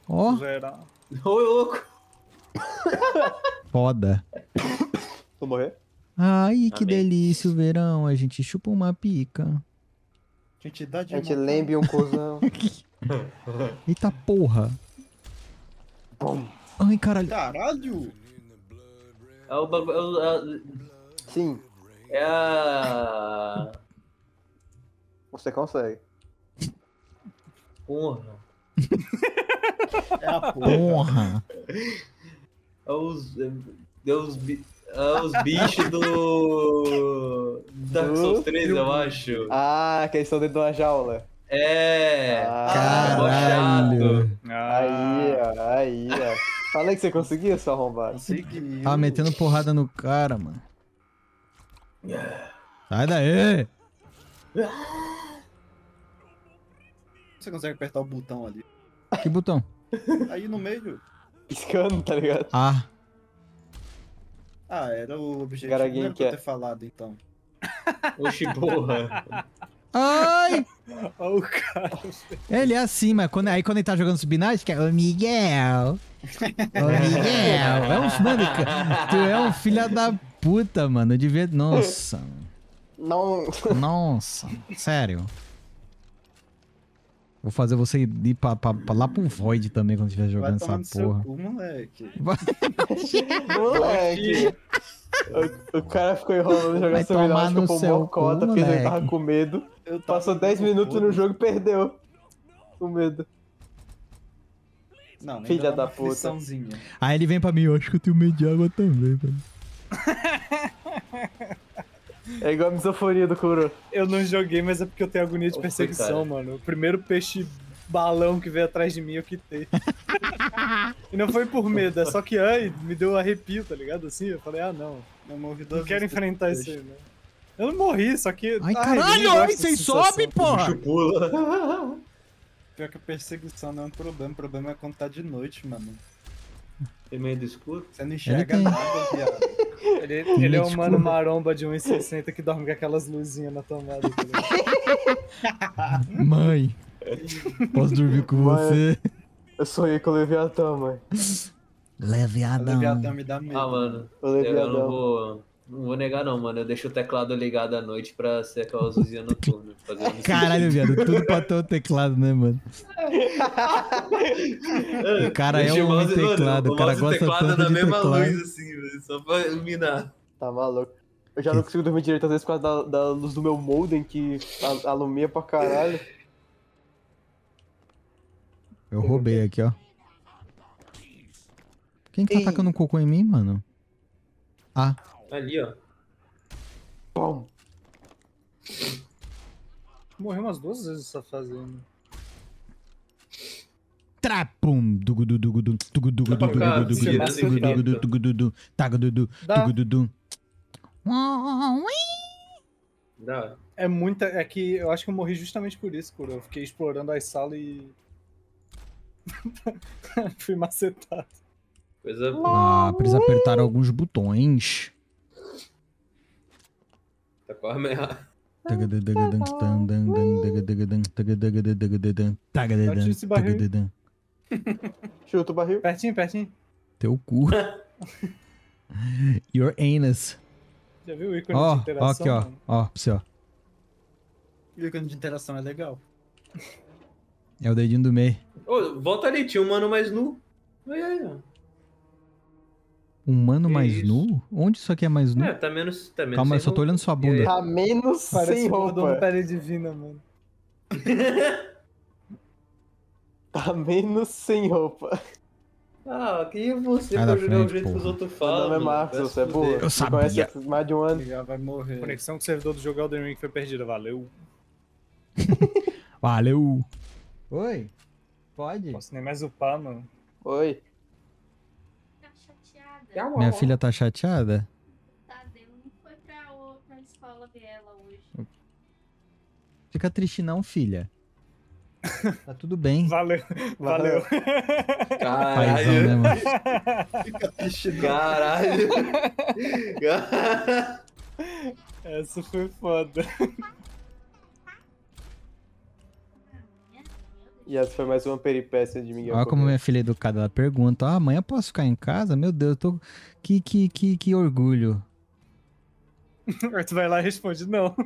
Ó, Geral. Ô, louco! foda. Vou morrer? Ai, que Amém. delícia o verão. A gente chupa uma pica. Gente, dá de A gente lembre um cuzão. Eita porra. Bom. Ai, caralho. Caralho! É o bagulho. é o- é a- Sim, É a. você consegue. Porra. É a porra. Porra. É os. É é os bichos do. Dark Souls 3, eu acho. Ah, que eles estão dentro de uma jaula. É. Ah, Caralho. Aí, ó, aí, ó. Falei que você conseguia, seu arrombado. Conseguiu. Tava metendo porrada no cara, mano. Sai daí. Você consegue apertar o botão ali. Que botão? Aí no meio. Piscando, tá ligado? Ah, Ah, era o objetivo. Cara, Não alguém eu quer. ter falado, então. Oxi, porra. ai! Ó, o cara. Ele é assim, mas quando, aí quando ele tá jogando Subnight, que é o Miguel. Ô Miguel. É um, mano, tu é um filho da puta, mano. Eu devia. Nossa. Não. Nossa. Sério. Vou fazer você ir pra, pra- pra lá pro Void também quando estiver Vai jogando essa seu porra. cu, moleque. Moleque. O, o cara ficou enrolando Vai jogando tomar Subnautica no por seu mó cota, porque ele tava com medo. Eu tava Passou 10 com minutos no jogo e perdeu. Com medo. Não, nem Filha da puta. Aí ele vem pra mim, eu acho que eu tenho medo de água também, mano. É igual a misofonia do Kuro. Eu não joguei, mas é porque eu tenho agonia de perseguição, mano. O primeiro peixe balão que veio atrás de mim eu quitei. e não foi por medo, é só que, ai, me deu arrepio, tá ligado? Assim, eu falei, ah, não, Eu morri duas não quero enfrentar isso aí, né? Eu não morri, só que. Ai, ai, caralho, não ai, vocês sobem, porra! Pula. Pior que a perseguição não é um problema, o problema é quando tá de noite, mano. Tem meio do escuro? Você não enxerga tem. nada, viado. Ele, ele é um mano maromba de 1,60 que dorme com aquelas luzinhas na tomada. Tá? Mãe, posso dormir com Mãe. você? Eu sonhei com o Leviatã, mãe. O Leviadão. Leviatã me dá medo. Ah, mano. O Eu não Leviatã. vou. Não vou negar não, mano. Eu deixo o teclado ligado à noite pra ser aquela luzinha noturna. me Caralho, viado, tudo pra ter o teclado, né, mano? O cara é um o mouse, mano, teclado, o cara gosta teclado tanto na de mesma teclado. luz, assim, velho, só pra iluminar. Tá maluco. Eu já não consigo dormir direito, às vezes, por causa da, da luz do meu modem, que alumia pra caralho. Eu roubei aqui, ó. Quem que tá Ei. atacando cocô em mim, mano? Ah, Ali, ó. Pum. Morri umas duas vezes essa fase aí, né? trapum, Dá. É muita. É que eu acho que eu morri justamente por isso, Kuro. Eu fiquei explorando as salas e. Fui macetado. Coisa Ah, precisa apertar alguns botões. Tá com a barril. Chuta o barril. Pertinho, pertinho. Teu cu. Your anus. Já viu o ícone Ó, de ó interação? aqui, ó. mano? Ó, pra você, ó. O ícone de interação é legal. É o dedinho do meio. Ô, volta ali, tinha um mano mais nu. Aí, aí, ó. Um mano Que mais isso? nu? Onde isso aqui é mais nu? É, tá menos. Tá menos Calma, eu só tô olhando sua bunda. Tá menos Parece sem roupa. Pele Divina, mano. Tá menos sem roupa. Ah, quem é você pra jogar o jeito que os outros Meu falam? nome é? Marcos, você é boa. Eu conhece sabia. há mais de um ano. Ligar vai morrer. Conexão com o servidor do jogo Elden Ring foi perdida, valeu. Valeu. Oi. Pode? Posso nem mais upar, mano. Oi. Tá chateada. Minha filha tá chateada? Tadeu não foi pra, pra escola ver ela hoje. Fica triste não, filha. Tá tudo bem. Valeu, valeu. Paizão, Caralho. né, mano? Fica triste, não. Caralho. Essa foi foda. E essa foi mais uma peripécia de Miguel. Olha como minha filha é educada. Ela pergunta: ah, amanhã posso ficar em casa? Meu Deus, eu tô. Que, que, que, que orgulho. Aí tu vai lá e responde, não.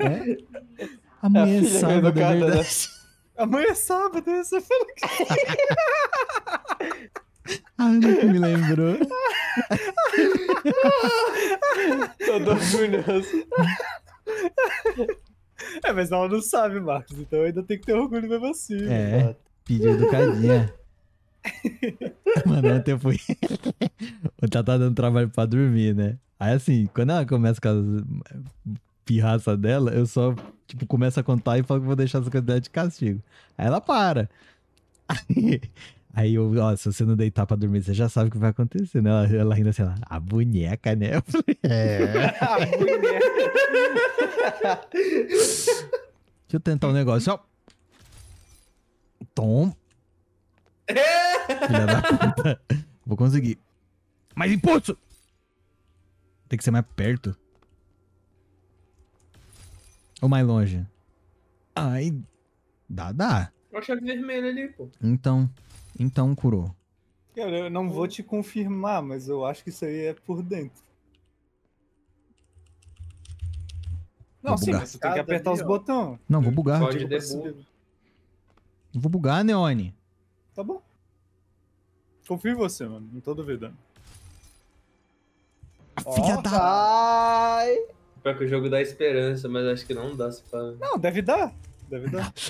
É? Amanhã é filha sábado, é educada, né? verdade. Amanhã é sábado, essa foi A Ana que me lembrou. Todo orgulhoso. É, mas ela não sabe, Marcos, então ainda tem que ter orgulho mesmo assim. É, pediu educadinha. Mano, ontem eu fui. Ela tá dando trabalho pra dormir, né? Aí assim, quando ela começa com as pirraça dela, eu só, tipo, começo a contar e falo que vou deixar essa quantidade de castigo. Aí ela para. Aí, aí eu, ó, se você não deitar pra dormir, você já sabe o que vai acontecer, né? Ela, ela rindo assim, ela, a boneca, né? Eu falei, é. A mulher. Deixa eu tentar um negócio, ó. Tom. Filha da puta. Vou conseguir. Mais impulso! Tem que ser mais perto. Ou mais longe? Ai. Dá, dá. Olha a chave vermelha ali, pô. Então. Então, curou. Cara, eu não vou te confirmar, mas eu acho que isso aí é por dentro. Não, sim, mas tu tem que apertar os botões. Não, vou bugar. Pode Tipo. Vou bugar, Neone. Tá bom. Confio em você, mano. Não tô duvidando. Filha da. Ai! Pior que o jogo dá esperança, mas acho que não dá. Se pra... Não, deve dar. Deve dar.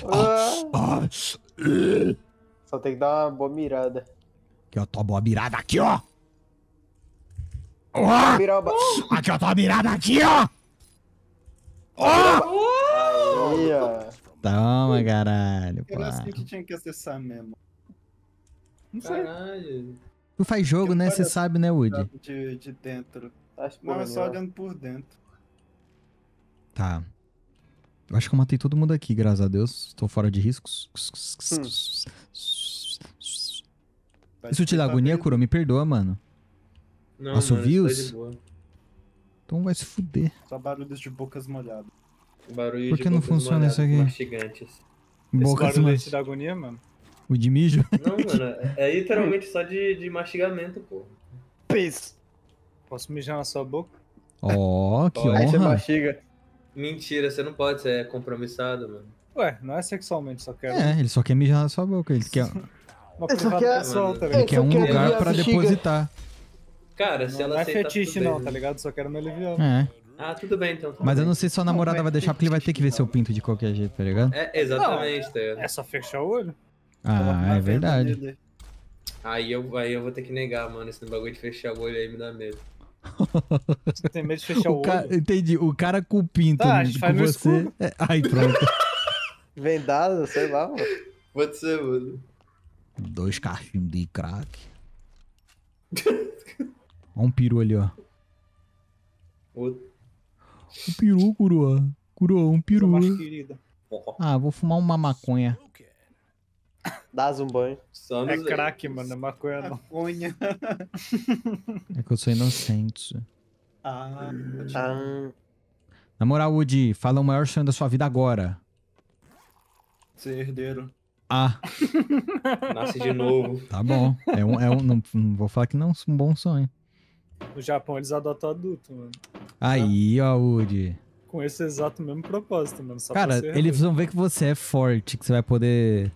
Ah. Só tem que dar uma boa mirada. aqui, ó. Tua boa mirada aqui, ó. Ó! Aqui, ó, tua mirada aqui, ó! Aí, ó. Toma, caralho. Era pá. assim que tinha que acessar mesmo. Não sei. Caralho. Tu faz jogo, né? Você sabe, né, Woody? De, de dentro. Acho Não, é só olhando por dentro. Tá. Eu acho que eu matei todo mundo aqui, graças a Deus. Tô fora de riscos. Vai Isso te dá agonia. Kuro? Me perdoa, mano. Não, Assovios? mano, tá de boa. Então vai se fuder. Só barulhos de bocas molhadas. Barulho Por de que não bocas funciona isso aqui? Mastigantes. Esse Bocas, barulho te dá agonia, mano? O de mijo? Não, mano, é- é literalmente só de, de mastigamento, pô. Peace. Posso mijar na sua boca? Ó, que Ó, Aí você honra. mastiga. Mentira, você não pode ser compromissado, mano. Ué, não é sexualmente, só quero É, ele só quer mijar na sua boca. Ele quer, uma privada é- pessoal, tá ele ligado? quer um lugar pra depositar. Cara, se Não, ela não é fetiche não, tá ligado? Só quero me aliviar. É. Ah, tudo bem então. tudo Mas eu bem. não sei se sua namorada Não, vai é deixar porque ele vai ter que ver seu pinto de qualquer jeito, tá ligado? É, exatamente, tá ligado? É só fechar o olho. Ah, é verdade. Aí eu, aí eu vou ter que negar, mano. Esse bagulho de fechar o olho aí me dá medo. Você tem medo de fechar o, O olho. entendi. O cara com o pinto Tá, a gente com você. É, Aí, pronto. Vendado, sei lá, mano. Pode ser, mano. Dois cachinhos de crack. Ó um peru ali, ó. Outro. Um peru, coroa. Coroa, um peru. Ah, vou fumar uma maconha. Dá um banho. É crack, mano, é maconha não. Maconha. É que eu sou inocente. Ah, Ah, Na moral, Woody, fala o maior sonho da sua vida agora. ser herdeiro. Ah, Nasce de novo. tá bom. É um, é um, não, não vou falar que não é um bom sonho. No Japão eles adotam adulto, mano. Aí, ó, Woody. Com esse exato mesmo propósito, mano. Cara, eles vão ver que você é forte, que você vai poder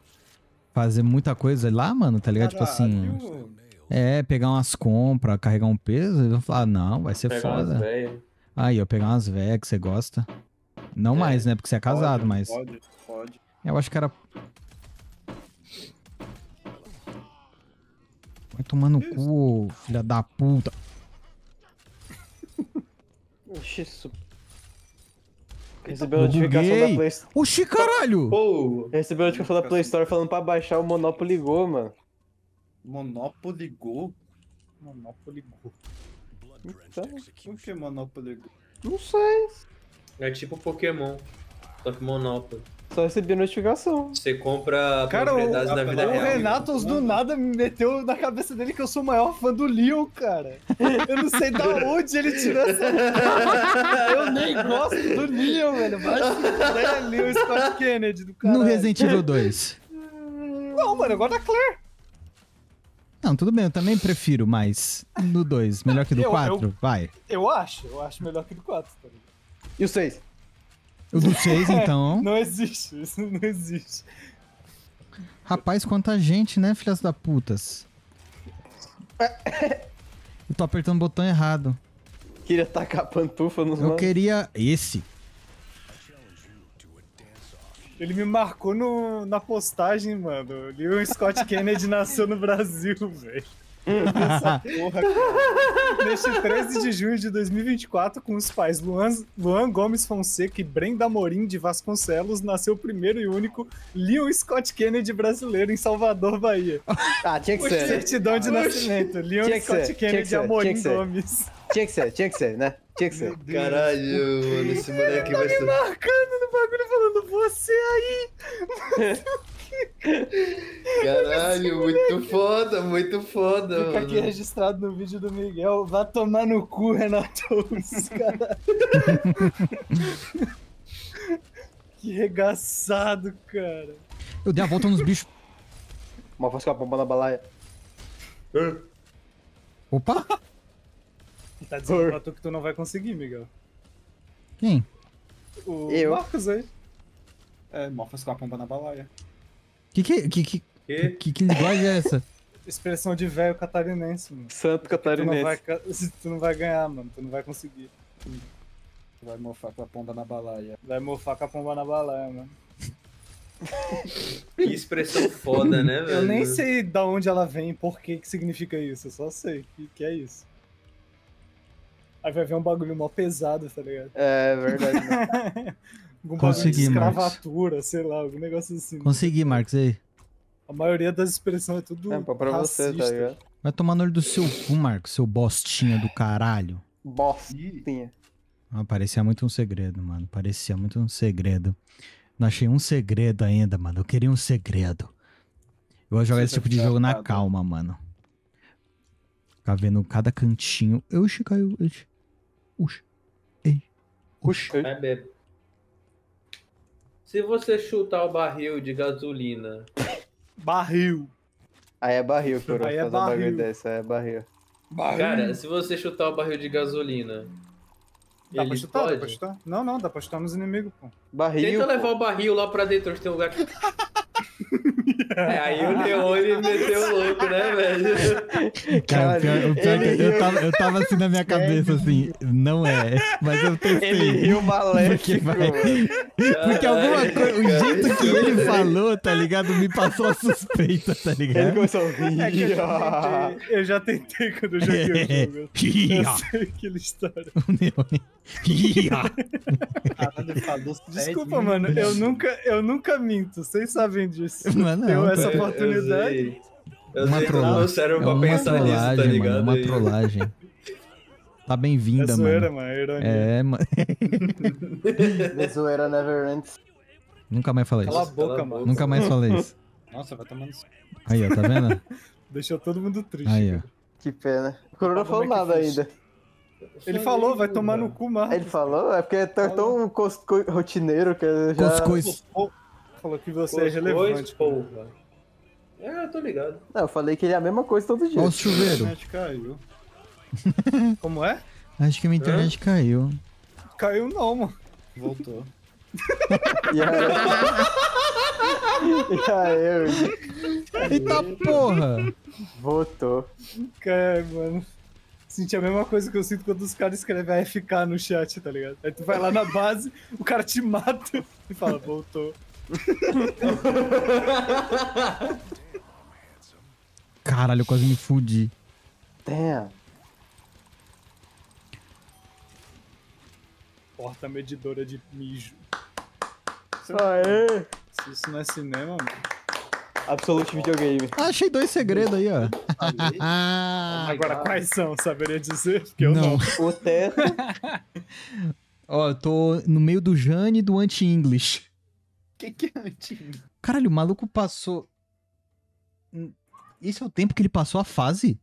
fazer muita coisa lá, mano, tá ligado? Tipo assim, Caralho. é, pegar umas compras, carregar um peso, eles vão falar, não, vai ser Pegar foda. Aí, ó, pegar umas velhas que você gosta. Não É, mais, né? Porque você é casado, Pode, mas Pode, pode. eu acho que era. Vai tomar no cu, filha da puta. Oxi, isso. Recebeu notificação da Play Store. Oxi, caralho! Pô, Recebeu notificação da Play Store falando pra baixar o Monopoly Go, mano. Monopoly Go? Monopoly Go. Então, O que é Monopoly Go? não sei. é tipo Pokémon. Só que Monopoly. Só recebi a notificação. Você compra Cara, o, propriedades na vida o real. Renatos do nada me meteu na cabeça dele que eu sou o maior fã do Leon, cara. Eu não sei da onde ele tirou essa. Eu nem gosto do Leon, velho. Se fuder, Leon Scott Kennedy do cara. No Resident Evil 2. Não, mano, eu gosto da Claire. Não, tudo bem, eu também prefiro, mas no 2, melhor que do Eu- 4, vai. Eu acho, eu acho melhor que do 4, tá ligado? E o 6? O do 6, então. Não existe, isso não existe. Rapaz, quanta gente, né, filhas da putas? Eu tô apertando o botão errado. Queria tacar pantufa nos Eu manos. queria esse. Ele me marcou no, na postagem, mano. Leon Scott Kennedy nasceu no Brasil, velho. Essa porra, cara. Neste 13 de junho de 2024, com os pais Luan, Luan Gomes Fonseca e Brenda Morim de Vasconcelos, nasceu o primeiro e único Leon Scott Kennedy brasileiro em Salvador, Bahia. Ah, tinha que ser. né? Certidão de nascimento. Leon Scott ser, Kennedy ser, Amorim tinha que ser. Gomes. Tinha que ser, tinha que ser, né? Tinha que ser. Caralho, mano, esse moleque vai ser. Marcando no bagulho falando, você aí! Caralho, muito foda, muito foda, Fica aqui mano. registrado no vídeo do Miguel. Vá tomar no cu, Renato. Cara. que regaçado, cara. Eu dei a volta nos bichos. Uma voz com a bomba na balaia. Opa! Tá dizendo pra tu que tu não vai conseguir, Miguel. Quem? O Eu. Marcos aí. É, mofas com a pomba na balaia. Que que, que, que, Que? que, que linguagem é essa? Expressão de velho catarinense, mano. Santo Tu não, vai, catarinense. tu não vai ganhar, mano. Tu não vai conseguir. Vai mofar com a pomba na balaia. Vai mofar com a pomba na balaia, mano. Que expressão foda, né, velho? Eu nem sei da onde ela vem e por que que significa isso. Eu só sei que, que é isso. Aí vai ver um bagulho mó pesado, tá ligado? É verdade. Algum Consegui, de Marcos. escravatura, sei lá, algum negócio assim. Consegui, Marcos, aí. A maioria das expressões é tudo É, pra você, tá ligado? Vai tomar no olho do seu cu, Marcos, seu bostinha do caralho. Bostinha. Ah, parecia muito um segredo, mano. Parecia muito um segredo. Não achei um segredo ainda, mano. Eu queria um segredo. Eu vou jogar Você esse tipo vai de jogo na ficar calma, mano. Ficar vendo cada cantinho. Oxi, caiu. Oxi. Ei. Oxi. É, bebe. Se você chutar o barril de gasolina, Barril. Aí é barril, coroa. Aí é Fazer um bagulho barril. desse, aí é barril. cara, se você chutar o barril de gasolina, Dá ele pra chutar? Dá pra chutar? Não, não, dá pra chutar nos inimigos, pô. Barril. Tenta pô. levar o barril lá pra dentro, onde tem um lugar que... É, aí o Leone meteu o louco, né, velho? Cara, o pior, o pior é que ele eu tava, eu tava assim na minha cabeça, assim. Não é. Mas eu testei. Ele riu maléfico, Porque vai-. Porque alguma coisa. O jeito que ele falou, tá ligado? Me passou a suspeita, tá Ele ligado? começou a É que eu rir. já tentei, eu já tentei quando eu joguei o jogo. Eu sei aquela história. o Neone. Ia. Caralho, falou Desculpa, mano, eu nunca, eu nunca minto, vocês sabem disso. Mano, Deu não, essa cara. oportunidade. Eu Uma trollagem. meu É cérebro pra uma pensar nisso, tá trollagem, mano. Uma trollagem. Tá É bem-vinda, zoeira, mano. mano, é ironia. É, mano. The zoeira never ends. Nunca mais falei Cala a isso. boca, Cala a mano. Nunca mais falei isso. Nossa, vai tomando. Aí, ó, tá vendo? Deixou todo mundo triste. Aí, ó. Que pena. O coroa não falou é nada fez? ainda. Ele falou, vai tomar no cu, Marcos. Ele falou? É porque é tão, tão rotineiro que eu já... Cuscuz. Falou que você é relevante. pô. porra. É, eu tô ligado. Não, eu falei que ele é a mesma coisa todo dia. Ó o A chuveiro. internet caiu. Como é? Acho que minha internet caiu. Caiu não, mano. Voltou. E aí... e aí, eu Eita porra! votou. Cara, mano. Senti a mesma coisa que eu sinto quando os caras escrevem AFK no chat, tá ligado? Aí tu vai lá na base, o cara te mata e fala, voltou. Caralho, eu quase me fudi. Damn. Porta medidora de mijo. Aê! Se isso não é cinema, mano. Absolute videogame. Ah, achei dois segredos aí, ó. Ah, Agora, quais são? Saberia dizer? Porque eu não. não. O teto. Ó, eu tô no meio do Jane e do anti-English. Que que é antigo? Caralho, o maluco passou. Hum, Esse é o tempo que ele passou a fase?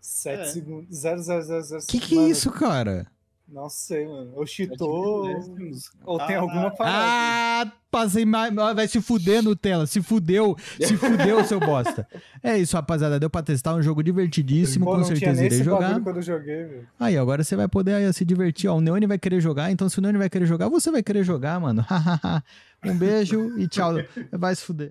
7 É. segundos. 0, 0, 0, 0. Que que é isso, cara? Não sei, mano. Ou cheatou, ou tem Ah, alguma parada. Ah, passei mais. ah, Vai se fuder, Nutella. Se fudeu. Se fudeu, seu bosta. É isso, rapaziada. Deu pra testar um jogo divertidíssimo. Pô, com certeza irei jogar. bagulho quando eu joguei, velho. Aí, agora você vai poder aí, se divertir. Ó, o Neone vai querer jogar, então se o Neone vai querer jogar, você vai querer jogar, mano. um beijo e tchau. Vai se fuder.